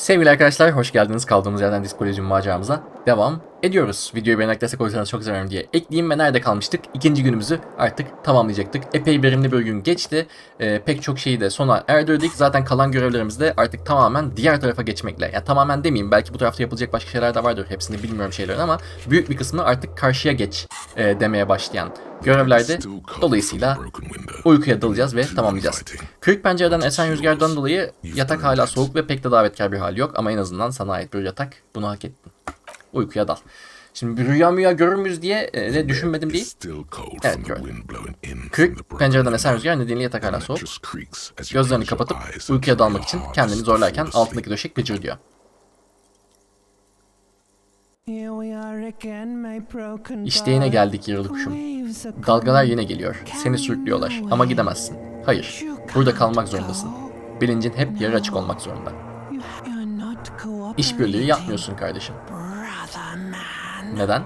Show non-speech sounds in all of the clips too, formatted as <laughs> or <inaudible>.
Sevgili arkadaşlar hoş geldiniz. Kaldığımız yerden Diskolojim maceramıza devam ediyoruz. Videoyu beğenerek destek olursanız çok severim diye ekleyeyim ve nerede kalmıştık? İkinci günümüzü artık tamamlayacaktık. Epey verimli bir gün geçti. Ee, pek çok şeyi de sona erdirdik. Zaten kalan görevlerimiz de artık tamamen diğer tarafa geçmekle. Yani tamamen demeyeyim belki bu tarafta yapılacak başka şeyler de vardır. Hepsini bilmiyorum şeylerin ama büyük bir kısmını artık karşıya geç e, demeye başlayan görevlerde. Dolayısıyla uykuya dalacağız ve tamamlayacağız. Kırık pencereden esen rüzgardan dolayı yatak hala soğuk ve pek de davetkar bir hali yok ama en azından sana ait bir yatak. Bunu hak ettin. Uykuya dal. Şimdi bir rüya müya görür müyüz diye e, de düşünmedim değil. Evet gördüm. Kırık pencereden esen rüzgar nedeniyle yatak hala soğuk. Gözlerini kapatıp uykuya dalmak için kendini zorlarken altındaki döşek gıcır diyor. İşte yine geldik yaralı kuşum. Dalgalar yine geliyor. Seni sürüklüyorlar ama gidemezsin. Hayır, burada kalmak zorundasın. Bilincin hep yarı açık olmak zorunda. İşbirliği yapmıyorsun kardeşim. Neden?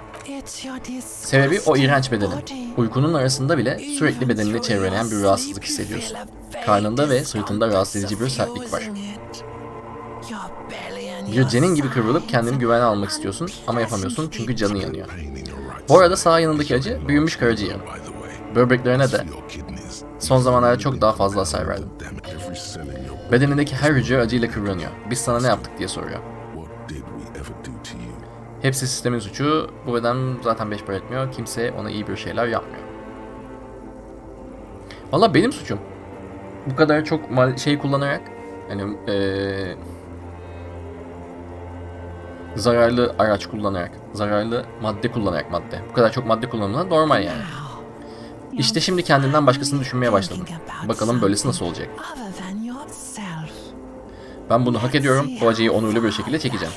Sebebi o iğrenç bedenin. Uykunun arasında bile sürekli bedenini çevreleyen bir rahatsızlık hissediyorsun. Karnında ve sırtında rahatsız edici bir sertlik var. Bir cenin gibi kıvrılıp kendini güvene almak istiyorsun ama yapamıyorsun çünkü canın yanıyor. Bu arada sağ yanındaki acı büyümüş karaciğerin. Böbreklerine de son zamanlarda çok daha fazla hasar verdim. Bedenindeki her hücre acıyla kıvranıyor. Biz sana ne yaptık diye soruyor. Hepsi sistemin suçu. Bu beden zaten beş para etmiyor. Kimse ona iyi bir şeyler yapmıyor. Valla benim suçum. Bu kadar çok şey kullanarak hani ee, zararlı araç kullanarak, zararlı madde kullanarak madde. Bu kadar çok madde kullanımına normal yani. İşte şimdi kendinden başkasını düşünmeye başladın. Bakalım böylesi nasıl olacak? Ben bunu hak ediyorum. Bu acıyı onurlu bir şekilde çekeceğim.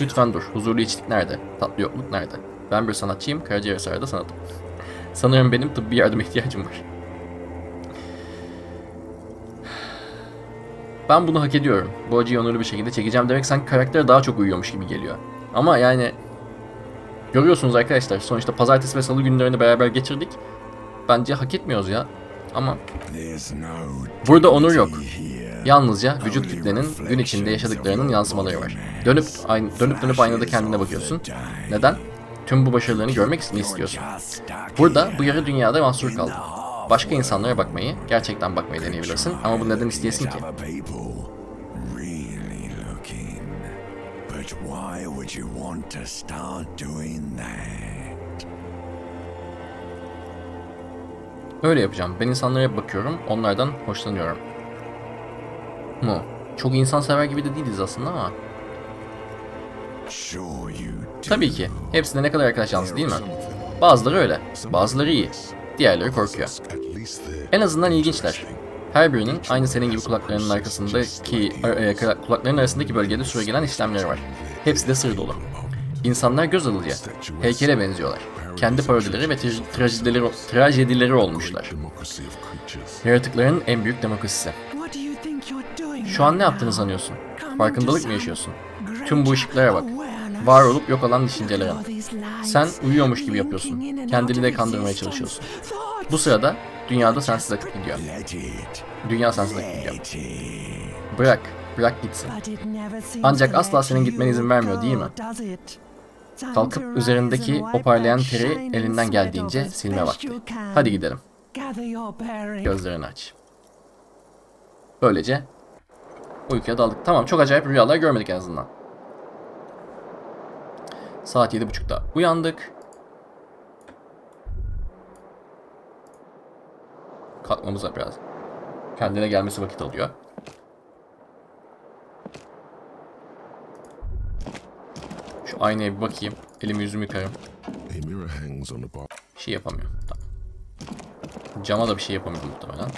Lütfen dur. Huzurlu içlik nerede? Tatlı yokluk nerede? Ben bir sanatçıyım. Karaciğer hasarı da sanatım. Sanırım benim tıbbi yardıma ihtiyacım var. Ben bunu hak ediyorum. Bu acıyı onurlu bir şekilde çekeceğim demek sanki karaktere daha çok uyuyormuş gibi geliyor. Ama yani görüyorsunuz arkadaşlar sonuçta pazartesi ve salı günlerini beraber geçirdik. Bence hak etmiyoruz ya. Ama burada onur yok. Yalnızca vücut kütlenin gün içinde yaşadıklarının yansımaları var. Dönüp aynı, dönüp dönüp aynada kendine bakıyorsun. Neden? Tüm bu başarılarını görmek mi istiyorsun? Burada bu yarı dünyada mahsur kaldın. Başka insanlara bakmayı, gerçekten bakmayı deneyebilirsin ama bu neden isteyesin ki? Öyle yapacağım. Ben insanlara bakıyorum, onlardan hoşlanıyorum. Mu? Çok insansever gibi de değiliz aslında ama. Tabii ki. Hepsi de ne kadar arkadaş yalnız değil mi? Bazıları öyle, bazıları iyi. Diğerleri korkuyor. En azından ilginçler. Her birinin aynı senin gibi kulaklarının arkasındaki e, kulakların arasındaki bölgede süregelen işlemleri var. Hepsi de sır dolu. İnsanlar göz alıcı. Heykele benziyorlar. Kendi parodileri ve trajedileri, trajedileri olmuşlar. Yaratıkların en büyük demokrasisi. Şu an ne yaptığını sanıyorsun? Farkındalık mı yaşıyorsun? Tüm bu ışıklara bak. Var olup yok olan düşüncelere. Sen uyuyormuş gibi yapıyorsun. Kendini de kandırmaya çalışıyorsun. Bu sırada dünyada sensiz akıp gidiyor. Dünya sensiz akıp gidiyor. Bırak, bırak gitsin. Ancak asla senin gitmene izin vermiyor değil mi? Kalkıp üzerindeki o parlayan teri elinden geldiğince silme vakti. Hadi gidelim. Gözlerini aç. Böylece uykuya daldık. Tamam çok acayip rüyalar görmedik en azından. Saat 7.30'da uyandık. Kalkmamıza biraz kendine gelmesi vakit alıyor. Şu aynaya bir bakayım. Elimi yüzümü yıkarım. Bir şey yapamıyorum. Tamam. Cama da bir şey yapamıyorum muhtemelen.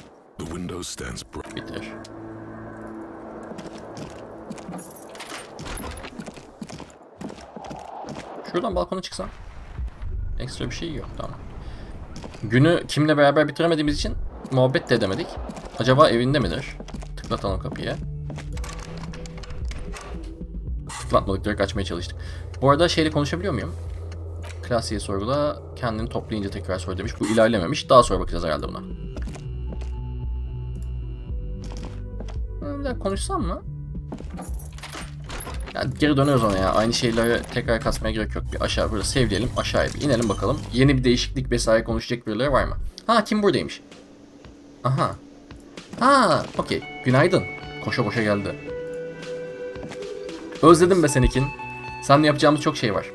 Bitir. Şuradan balkona çıksam. Ekstra bir şey yok tamam. Günü kimle beraber bitiremediğimiz için muhabbet de edemedik. Acaba evinde midir? Tıklatalım kapıya. Tıklatmadık direkt açmaya çalıştık. Bu arada şeyle konuşabiliyor muyum? Klasiğe sorgula. Kendini toplayınca tekrar sor demiş. Bu ilerlememiş. Daha sonra bakacağız herhalde buna. Bir dakika konuşsam mı? Yani geri dönüyoruz ona ya. Aynı şeyleri tekrar kasmaya gerek yok. Bir aşağı böyle sevleyelim. Aşağıya bir inelim bakalım. Yeni bir değişiklik vesaire konuşacak birileri var mı? Ha kim buradaymış? Aha. Ha okey. Günaydın. Koşa koşa geldi. Özledim be senikin. Seninle yapacağımız çok şey var.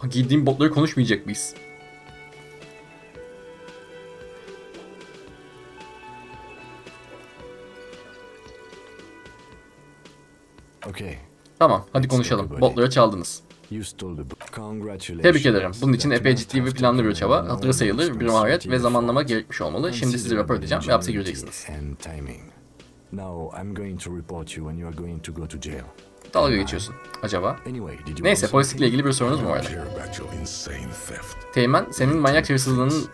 Ha, botları konuşmayacak mıyız? Okay. Tamam hadi konuşalım. Botları çaldınız. Tebrik ederim. Bunun için epey ciddi ve planlı bir çaba, hatırı sayılır bir maharet ve zamanlama gerekmiş olmalı. Şimdi sizi rapor edeceğim ve hapse gireceksiniz. Dalga geçiyorsun. Acaba? Neyse polislikle ilgili bir sorunuz mu theft. Teğmen senin manyak hırsızlığının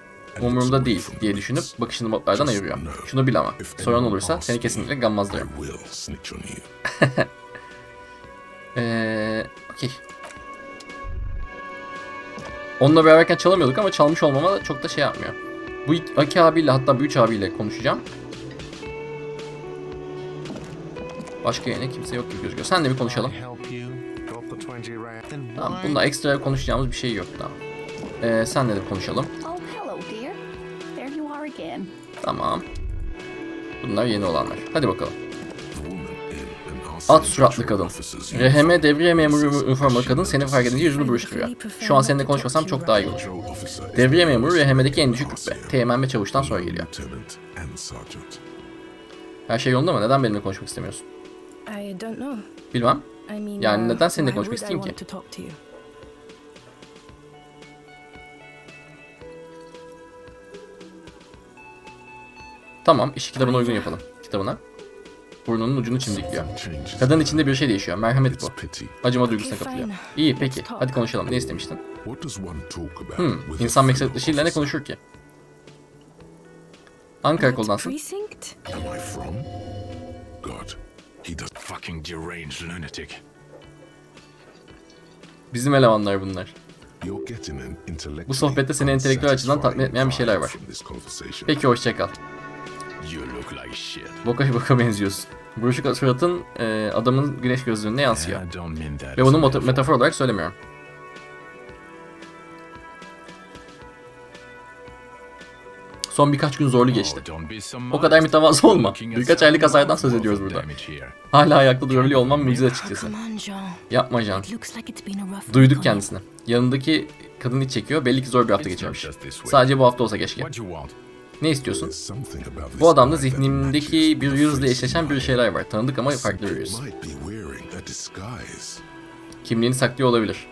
umurumda değil diye düşünüp bakışını botlardan ayırıyor. Şunu bil ama sorun olursa seni kesinlikle gammazlarım. <laughs> Eee okey. Onunla beraberken çalamıyorduk ama çalmış olmama da çok da şey yapmıyor. Bu iki, iki abiyle hatta bu üç abiyle konuşacağım. Başka yerine kimse yok gibi gözüküyor. Senle bir konuşalım. help you? Got the 20 rand. Then Tamam, bunda ekstra konuşacağımız bir şey yok daha. Ee, senle de konuşalım. Oh. Tamam. Bunlar yeni olanlar. Hadi bakalım. At suratlı kadın. RHM devriye memuru üniformalı kadın seni fark edince yüzünü buruşturuyor. Şu an seninle konuşmasam çok daha iyi olur. Devriye memuru RHM'deki en düşük rütbe. Teğmen ve çavuştan sonra geliyor. Her şey yolunda mı? Neden benimle konuşmak istemiyorsun? Bilmem. Yani uh, neden seninle konuşmak isteyeyim ki? Tamam, iş kitabına uygun yapalım. Kitabına. Burnunun ucunu çimdikliyor. Kadının içinde bir şey değişiyor. Merhamet bu. Acıma duygusuna fine. İyi peki. Hadi konuşalım. Ne istemiştin? Hmm. İnsan fellow meslektaşıyla ne konuşur ki? Hangi karakoldansın? Bizim elemanlar bunlar. Bu sohbette seni entelektüel açıdan tatmin etmeyen bir şeyler var. Peki hoşça kal. You look like shit. Boka boka benziyorsun. Buruşuk suratın e, adamın güneş gözlüğünde yansıyor. Ve bunu metafor olarak söylemiyorum. Son birkaç gün zorlu geçti. Oh, so O kadar mütevazı olma. Birkaç aylık hasardan söz ediyoruz burada. Hala ayakta durabiliyor olmam mucize açıkçası. Yapma Can. Duyduk kendisini. Yanındaki kadın iç çekiyor. Belli ki zor bir hafta geçirmiş. Sadece bu hafta olsa keşke. Ne istiyorsun? Bu adamda zihnimdeki bir yüzle eşleşen bir şeyler var. Tanıdık ama farklı bir yüz. Kimliğini saklıyor olabilir.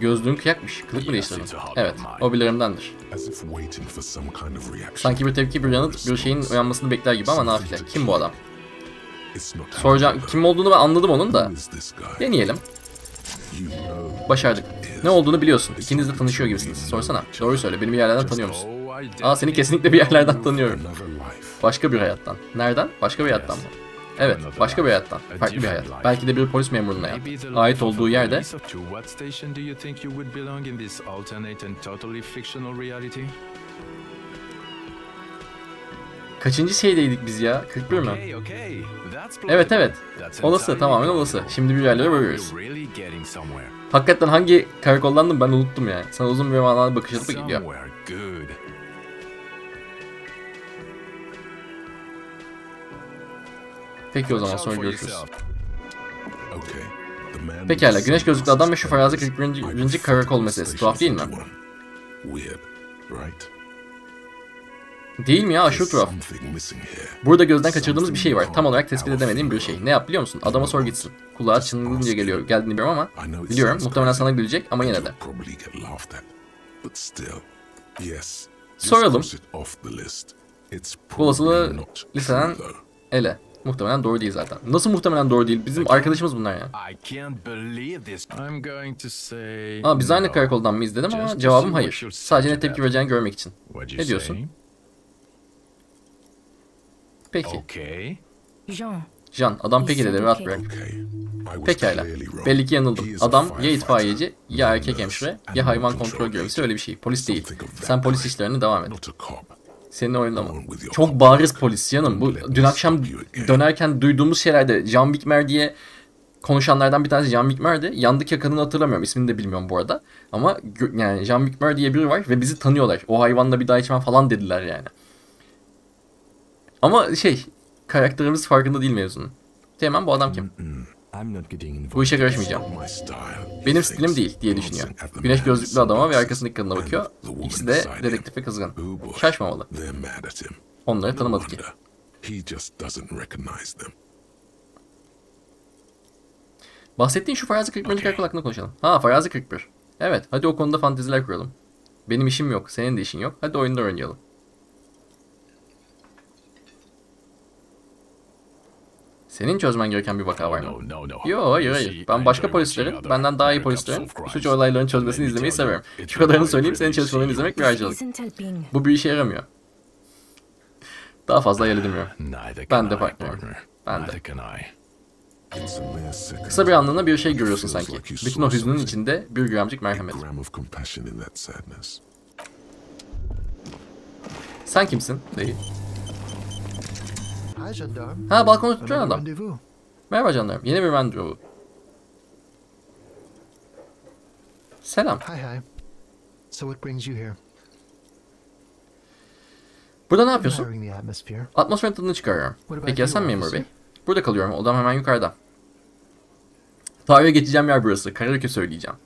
Gözlüğün kıyakmış. Kılık mı değiştirdin? Evet. of reaction. Sanki bir tepki, bir yanıt, bir şeyin uyanmasını bekler gibi ama nafile. Kim bu adam? Soracağım. Kim olduğunu ben anladım onun da. Deneyelim. Başardık. Ne olduğunu biliyorsun. İkiniz de tanışıyor gibisiniz. Sorsana. Doğruyu söyle. Beni bir yerlerden tanıyor musun? Aa seni kesinlikle bir yerlerden tanıyorum. Başka bir hayattan. Nereden? Başka bir hayattan mı? Evet, başka bir hayattan. Farklı bir hayat. Belki de bir polis memurunun hayatı. Ait olduğu yerde kaçıncı şeydeydik biz ya? 41 mi? Evet evet. Olası tamamen olası. Şimdi bir yerlere varıyoruz. Hakikaten hangi karakoldandım ben unuttum ya. Sana uzun bir manalı bakış atıp gidiyor. Peki o zaman sonra görüşürüz. Pekala güneş gözlüklü adam ve şu farazi is 41. Hypothesis karakol meselesi. Tuhaf değil mi? 31. Weird, right? Değil mi ya aşırı tuhaf. Burada gözden kaçırdığımız bir şey var. Tam olarak tespit edemediğim bir şey. Ne yap biliyor musun? Adama sor gitsin. Kulağa çınlayınca geliyor. Geldiğini bilmiyorum ama biliyorum. Muhtemelen sana gülecek ama yine de. Soralım. Bu olasılığı though. ele. Muhtemelen doğru değil zaten. Nasıl muhtemelen doğru değil? Bizim arkadaşımız bunlar ya. Aa biz aynı karakoldan mı izledim ama cevabım hayır. Sadece ne tepki vereceğini görmek için. Ne diyorsun? Peki. Okay. Jean, Can adam peki dedi rahat bırak. Pekala. Belli ki yanıldım. Adam ya itfaiyeci, ya erkek hemşire, ya hayvan kontrol görevlisi öyle bir şey. Polis değil. Sen polis işlerine devam et. Senin oyunda mı? Çok bariz polis canım. Bu dün akşam dönerken duyduğumuz şeylerde Jean Wickmer diye konuşanlardan bir tanesi Jean Wickmer'di. Yandaki kadını hatırlamıyorum. İsmini de bilmiyorum bu arada. Ama yani Jean Wickmer diye biri var ve bizi tanıyorlar. O hayvanla bir daha içmem falan dediler yani. Ama şey karakterimiz farkında değil mevzunun. Teğmen bu adam kim? Bu işe karışmayacağım. Benim stilim değil diye düşünüyor. Güneş gözlüklü adama ve arkasındaki kadına bakıyor. İkisi de dedektif ve kızgın. Şaşmamalı. Onları tanımadı ki. Bahsettiğin şu Farazi 41. karakol hakkında konuşalım. Ha Farazi 41. Evet hadi o konuda fanteziler kuralım. Benim işim yok, senin de işin yok. Hadi oyunda oynayalım. Senin çözmen gereken bir vaka var mı? No, no, no. Yo hayır hayır. Ben başka polislerin, benden daha iyi polislerin suç olaylarının çözmesini izlemeyi severim. Şu kadarını söyleyeyim, senin çalışmalarını izlemek bir helping. Bu bir işe yaramıyor. Daha fazla hayal edemiyorum. Ben de partner. Ben de. Kısa bir anlığına bir şey görüyorsun sanki. Bütün o hüznün içinde bir gramcık merhamet. Sen kimsin? Değil. Ha balkona tutuyor adam. Merhaba canlarım. Yeni bir randevu. Selam. Hi, hi. So what brings you here? Burada ne yapıyorsun? Atmosferin tadını çıkarıyorum. Peki ya sen memur bey? Burada kalıyorum. Odam hemen yukarıda. Tarihe geçeceğim yer burası. Karaoke söyleyeceğim.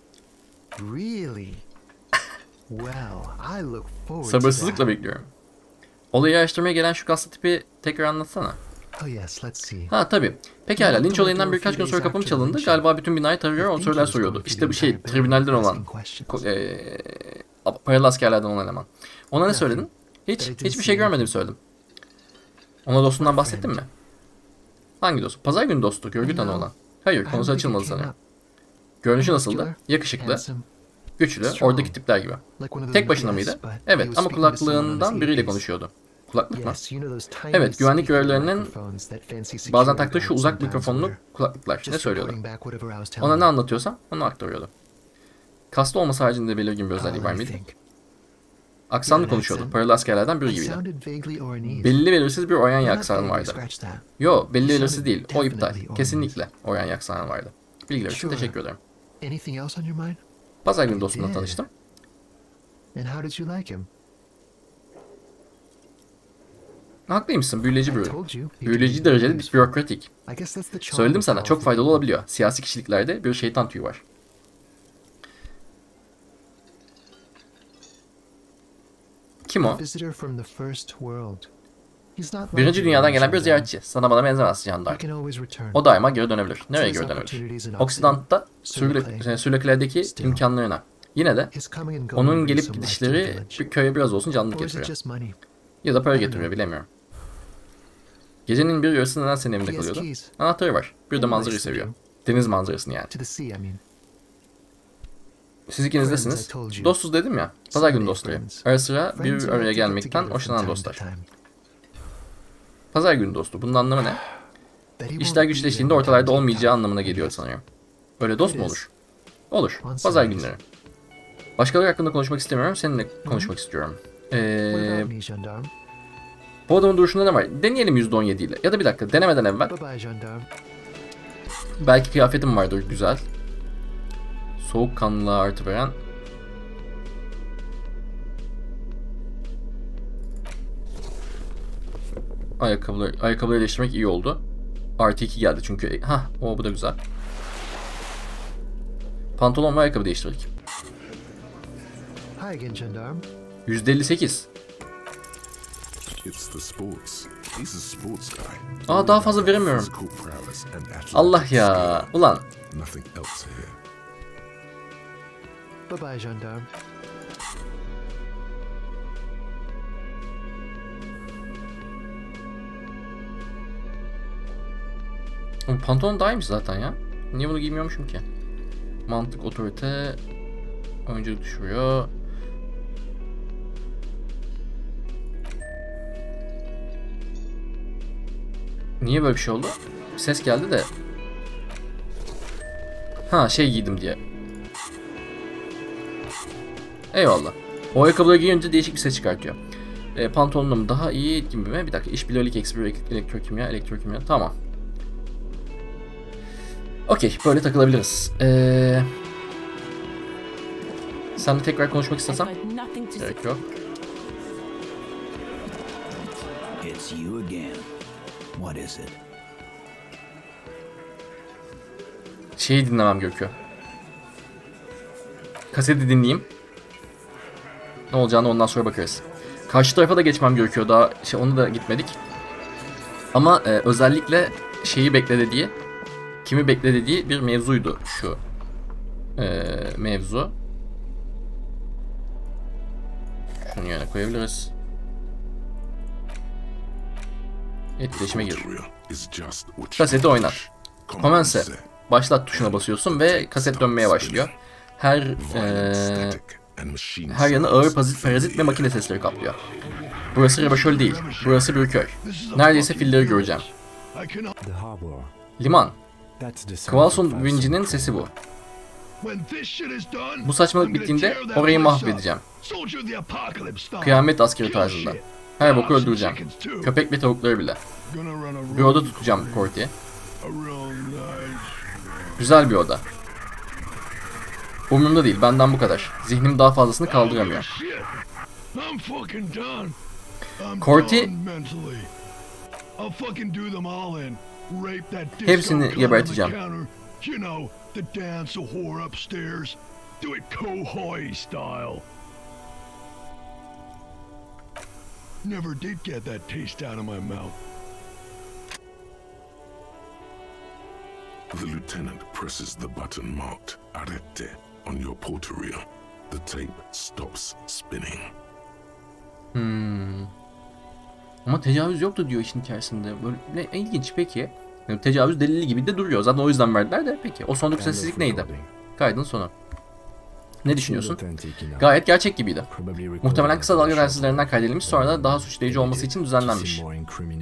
Really? well, I look forward to Sabırsızlıkla bekliyorum. Olayı araştırmaya gelen şu kaslı tipi tekrar anlatsana. Oh. Ha tabii. Pekala linç olayından birkaç gün sonra kapım çalındı. Galiba bütün binayı tarıyor, o sorular soruyordu. İşte bu şey, tribünalden olan, eee, paralı askerlerden olan eleman. Ona ne söyledin? Hiç, hiçbir şey görmedim söyledim. Ona dostundan bahsettin mi? Hangi dost? Pazar günü dostu, görgü tanığı olan. Hayır, konusu açılmadı sanırım. Görünüşü nasıldı? Yakışıklı, güçlü, oradaki tipler gibi. Tek başına mıydı? Evet ama kulaklığından biriyle konuşuyordu. Kulaklık mı? Evet, güvenlik görevlilerinin Bazen taktığı şu uzak mikrofonlu kulaklıklar. Ne söylüyordu? Ona ne anlatıyorsam onu aktarıyordu. Kaslı olması haricinde belirgin bir özelliği var mıydı? Aksanlı konuşuyordu. Paralı askerlerden biri gibiydi. Belli belirsiz bir Oryan aksanı vardı. Yo belli belirsiz değil. O iptal. Kesinlikle Oryan aksanı vardı. Bilgiler için teşekkür ederim. Pazar günü dostumla tanıştım. And how did you like him? Haklıymışsın büyüleyici could be derecede bürokratik. Söyledim sana çok faydalı olabiliyor. Siyasi kişiliklerde bir şeytan tüyü var. Kim o? Birinci dünyadan gelen bir ziyaretçi. Sana bana benzemez Jandar. O daima geri dönebilir. Nereye geri dönebilir? Oksidant'ta Sürükle'deki Still. imkanlarına. Yine de onun gelip gidişleri bir köye biraz olsun canlılık getiriyor. Ya da para getiriyor bilemiyorum. Gecenin bir yarısı neden senin evinde kalıyordu? Anahtarı var. Bir de manzarayı seviyor. Deniz manzarasını yani. Siz ikinizdesiniz. Friends, I told you. Dostuz dedim ya. Pazar günü dostları. Ara sıra bir araya gelmekten hoşlanan dostlar. Pazar günü dostu. Bunun anlamı ne? İşler güçleştiğinde ortalarda olmayacağı anlamına geliyor sanıyorum. Öyle dost mu olur? Olur. Pazar günleri. Başkaları hakkında konuşmak istemiyorum. Seninle konuşmak istiyorum. Ee? Bu adamın duruşunda ne var? Deneyelim %17 ile. Ya da bir dakika denemeden evvel. Belki kıyafetim vardır güzel. Soğukkanlılığa artı veren. Ayakkabıları, ayakkabıları değiştirmek iyi oldu. Artı 2 geldi çünkü. Ha, o bu da güzel. Pantolon ve ayakkabı değiştirdik. Hi again, gendarme. %58. Aa daha fazla veremiyorum. Allah ya. Ulan. Nothing else here. Bye bye, gendarme. Bu pantolon daha iyiymiş zaten ya. Niye bunu giymiyormuşum ki? Mantık, otorite, oyunculuk düşürüyor. Niye böyle bir şey oldu? Ses geldi de. Ha şey giydim diye. Eyvallah. O ayakkabıları giyince değişik bir ses çıkartıyor. E, pantolonum daha iyi gibi mi? Bir dakika. İş bilolik eksi bir elektrokimya, elektrokimya. Tamam. Okey. Böyle takılabiliriz. Eee... Sen de tekrar konuşmak istesem? Gerek yok. It's you again. What is it? Şeyi dinlemem gerekiyor. Kaseti dinleyeyim. Ne olacağını ondan sonra bakarız. Karşı tarafa da geçmem gerekiyor. Daha şey onu da gitmedik. Ama e, özellikle şeyi bekle dediği, kimi bekle dediği bir mevzuydu şu e, mevzu. Şunu yerine koyabiliriz. Etkileşime gir. Kaseti oynat. Commence. Commence. Başlat tuşuna basıyorsun ve kaset dönmeye başlıyor. Her machine her yanı ağır parazit, parazit ve makine sesleri kaplıyor. Burası Rebaşöl değil. Burası bir köy. Neredeyse filleri göreceğim. Liman. Kvalson vincinin sesi bu. Bu Bu saçmalık bittiğinde orayı mahvedeceğim. Kıyamet askeri tarzında. Her boku öldüreceğim. Köpek ve tavukları bile. Bir oda tutacağım Corty. Güzel bir oda. Umurumda değil, benden bu kadar. Zihnim daha fazlasını kaldıramıyor. Corty Hepsini geberteceğim. Never did get that taste out of my mouth. The lieutenant presses the button marked Arete on your portal The tape stops spinning. Ama tecavüz yoktu diyor işin içerisinde. Böyle ne ilginç peki. Yani tecavüz delili gibi de duruyor. Zaten o yüzden verdiler de peki. O sondaki sessizlik neydi? Kaydın sonu. Ne düşünüyorsun? Gayet gerçek gibiydi. Muhtemelen kısa dalga telsizlerinden kaydedilmiş sonra da daha suçlayıcı olması için düzenlenmiş.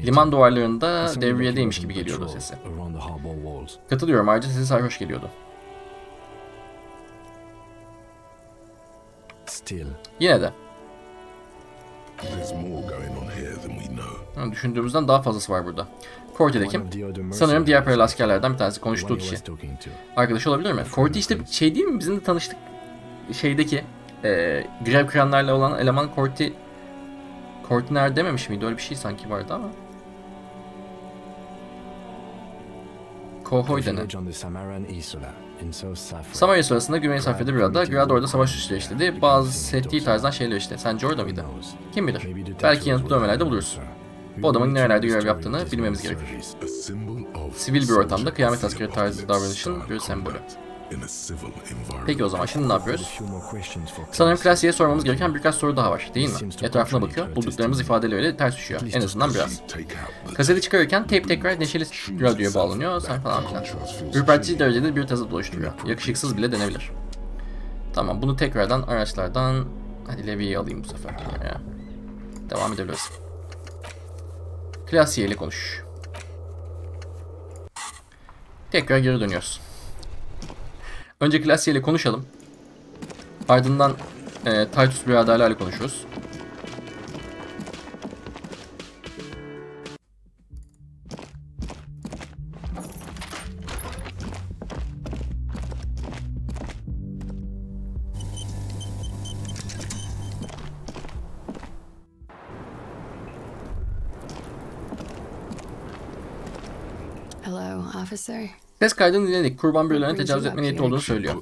Liman duvarlarında devriyedeymiş gibi geliyordu sesi. Katılıyorum ayrıca sesi sarhoş geliyordu. Still, Yine de düşündüğümüzden daha fazlası var burada. Corty'de one kim? Sanırım diğer paralı askerlerden bir tanesi konuştuğu kişi. Arkadaş olabilir mi? Corty işte şey değil mi? Bizim de tanıştık şeydeki e, grev kıranlarla olan eleman Corty nerede dememiş miydi? Öyle bir şey sanki vardı ama. Kohoy denen. Samarya sırasında Güney Safya'da bir ada, Grad orada savaş işledi. Bazı settiği tarzdan şeyler işte. Sence orada mıydı? Kim bilir? Belki yanıtlı dövmelerde buluruz. Bu adamın nerelerde görev yaptığını bilmemiz gerekir. Sivil bir ortamda kıyamet askeri tarzı davranışın bir sembolü. Peki o zaman şimdi ne yapıyoruz? Sanırım class. klasiğe sormamız gereken birkaç soru daha var değil mi? Etrafına bakıyor, bulduklarımız ifadeleriyle ters düşüyor. En azından biraz. Kaseti çıkarırken tape tekrar neşeli radyoya bağlanıyor sen falan filan. Ürpertici derecede bir tezat oluşturuyor. Yakışıksız bile denebilir. Tamam bunu tekrardan araçlardan... Hadi Levi'yi alayım bu sefer. Ya. Devam edebiliriz. Klasiye ile konuş. Tekrar geri dönüyoruz. Önce Klasiye ile konuşalım. Ardından e, Titus biraderlerle konuşuruz. Hello, officer. Ses kaydını dinledik. Kurban birilerine tecavüz etme niyeti olduğunu söylüyor.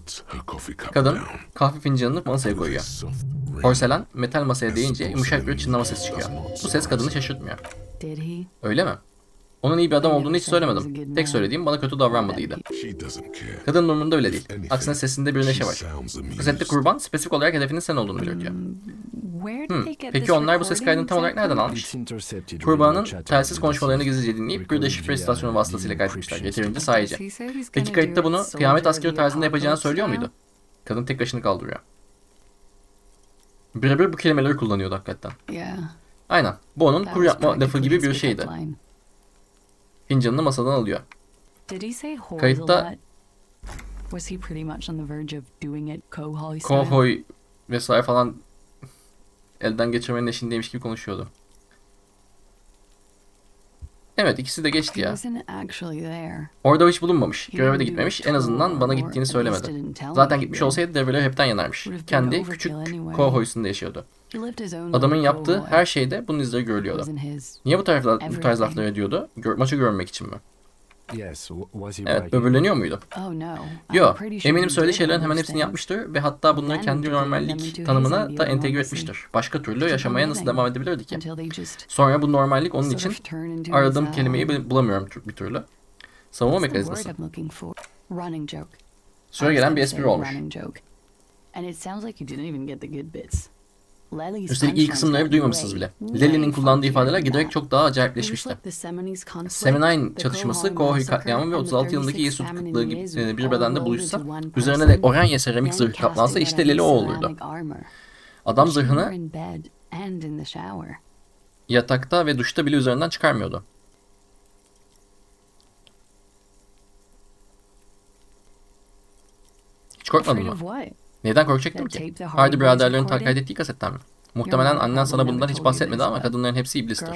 Kadın kahve fincanını masaya koyuyor. Porselen metal masaya değince yumuşak bir çınlama sesi çıkıyor. Bu ses kadını şaşırtmıyor. Öyle mi? Onun iyi bir adam olduğunu hiç söylemedim. Tek söylediğim bana kötü care. Kadının umurunda bile değil. Aksine sesinde bir neşe var. Amused. kurban spesifik olarak hedefinin sen olduğunu belirtiyor. Hmm, get Peki onlar bu ses kaydını tam olarak nereden almış? Kurbanın telsiz konuşmalarını gizlice dinleyip bir de şifre istasyonu vasıtasıyla kaydetmişler. Yeterince sahici. Peki kayıtta bunu kıyamet askeri tarzında yapacağını söylüyor muydu? Kadın tek kaşını kaldırıyor. Birebir bu kelimeleri kullanıyordu hakikaten. Aynen. Bu onun kur yapma lafı gibi bir şeydi. Fincanını masadan alıyor. Kayıtta- a lot? Was he pretty much on the verge of doing it Kohoy style? Kohoy vesaire falan elden geçirmenin eşindeymiş gibi konuşuyordu. Evet ikisi de geçti ya. Orada hiç bulunmamış. Göreve de gitmemiş. En azından bana gittiğini söylemedi. Zaten gitmiş olsaydı devreleri hepten yanarmış. Kendi küçük Kohoy'sunda yaşıyordu. Adamın yaptığı her şeyde bunun izleri görülüyordu. Niye bu tarz, bu tarz laflar ediyordu? Gör, maçı görmek için mi? Evet, böbürleniyor muydu? Oh no. Yo, I'm pretty sure eminim söylediği şeylerin hemen hepsini yapmıştır ve hatta bunları kendi normallik tanımına da entegre etmiştir. Başka türlü yaşamaya nasıl devam edebilirdi ki? Sonra bu normallik onun için aradığım kelimeyi bul- bulamıyorum bir türlü. Savunma mekanizması. Süre gelen bir espri olmuş. Running joke. And it sounds like you didn't even get the good bits. Üstelik iyi kısımları duymamışsınız bile. way Lely'nin kullandığı ifadeler giderek çok daha acayipleşmişti. Semenine çatışması, Kohoy katliamı ve and the 36 yılındaki 36 Yesu famine tutukluğu in gibi e, bir bedende buluşsa, üzerine de Oranye seramik zırh kaplansa işte it Lely o olurdu. Adam zırhını yatakta ve duşta bile üzerinden çıkarmıyordu. Hiç korkmadın mı? Neden korkacaktım ki? Hardy biraderlerin recorded? kaydettiği kasetten mi? Muhtemelen annen sana bundan hiç bahsetmedi ama kadınların hepsi iblistir. E-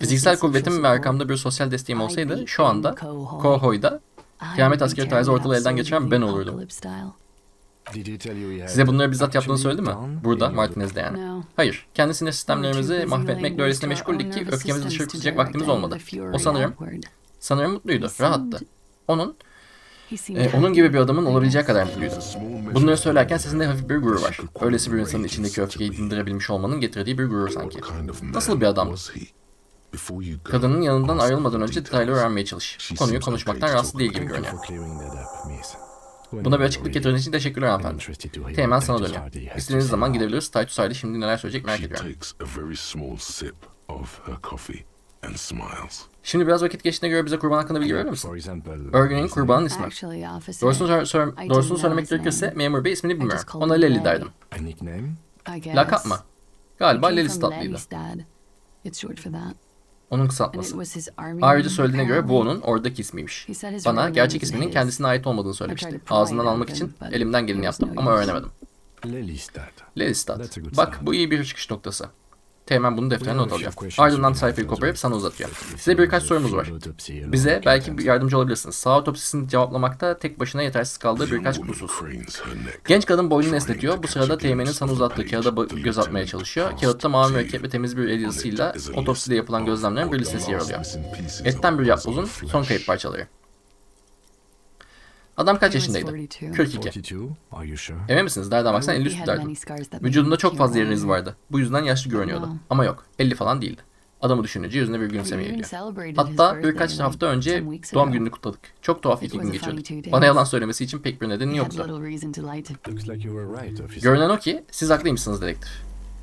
Fiziksel kuvvetim ve arkamda bir sosyal desteğim olsaydı şu anda. Kohoy'da kıyamet askeri tarzı ortalığı elden geçiren ben olurdum. Size bunları bizzat yaptığını söyledi mi? Burada Martinez'de yani. Hayır, kendi sinir sistemlerimizi mahvetmekle öylesine meşguldük ki öfkemizi dışarı tutacak vaktimiz olmadı. O sanırım, sanırım mutluydu, rahattı. Onun, e, onun gibi bir adamın olabileceği kadar mutluydu. Bunları söylerken sesinde hafif bir gurur var. Öylesi bir insanın içindeki öfkeyi dindirebilmiş olmanın getirdiği bir gurur sanki. What kind of man Nasıl bir adamdı? was he? Before you go, Kadının yanından ayrılmadan önce detayları öğrenmeye çalış. Konuyu konuşmaktan rahatsız değil gibi görünüyor. for clearing that up, miss. Buna bir açıklık getirdiğiniz için teşekkürler hanımefendi. Interested to hear Teğmen sana Titus dönüyor. Hardy has to İstediğiniz zaman gidebiliriz. Titus Hardy şimdi neler söyleyecek merak She ediyorum. takes a very small sip of her coffee and smiles. Şimdi biraz vakit geçtiğine göre bize kurban hakkında bilgi verir misin? Örgün'ün kurbanın ismi. Doğrusunu, sor- doğrusunu söylemek gerekirse memur bey ismini bilmiyorum. Ona Lely. derdim. Lakap mı? Galiba from tatlıydı. Onun kısaltması. Ayrıca söylediğine göre bu onun oradaki ismiymiş. Bana gerçek isminin kendisine ait olmadığını söylemişti. Ağzından almak için elimden geleni yaptım ama öğrenemedim. Good Bak bu iyi bir çıkış noktası. Teğmen bunu defterine not alıyor. questions Ardından sayfayı koparıp sana uzatıyor. Size birkaç sorumuz var. Bize belki yardımcı olabilirsiniz. Sağ otopsisini cevaplamakta tek başına yetersiz kaldığı birkaç husus. Genç kadın boynunu esnetiyor. Bu sırada teğmenin sana uzattığı kağıda göz atmaya çalışıyor. Kağıtta mavi mürekkep ve temiz bir el yazısıyla otopside yapılan gözlemlerin bir listesi yer alıyor. Etten bir yapbozun son kayıp parçaları. Adam kaç yaşındaydı? 42. 42. 42? Are you sure? Emin misiniz? Nereden baksan 50 He had üstlerdi. Vücudunda çok fazla izi vardı. Bu yüzden yaşlı görünüyordu. Ama yok. 50 falan değildi. Adamı düşününce yüzüne bir gülümseme geliyor. Hatta birkaç hafta önce 10 weeks doğum gününü kutladık. Çok tuhaf iki gün geçirdik. Bana yalan söylemesi için pek bir nedeni yoktu. Görünen o ki siz haklıymışsınız dedektif.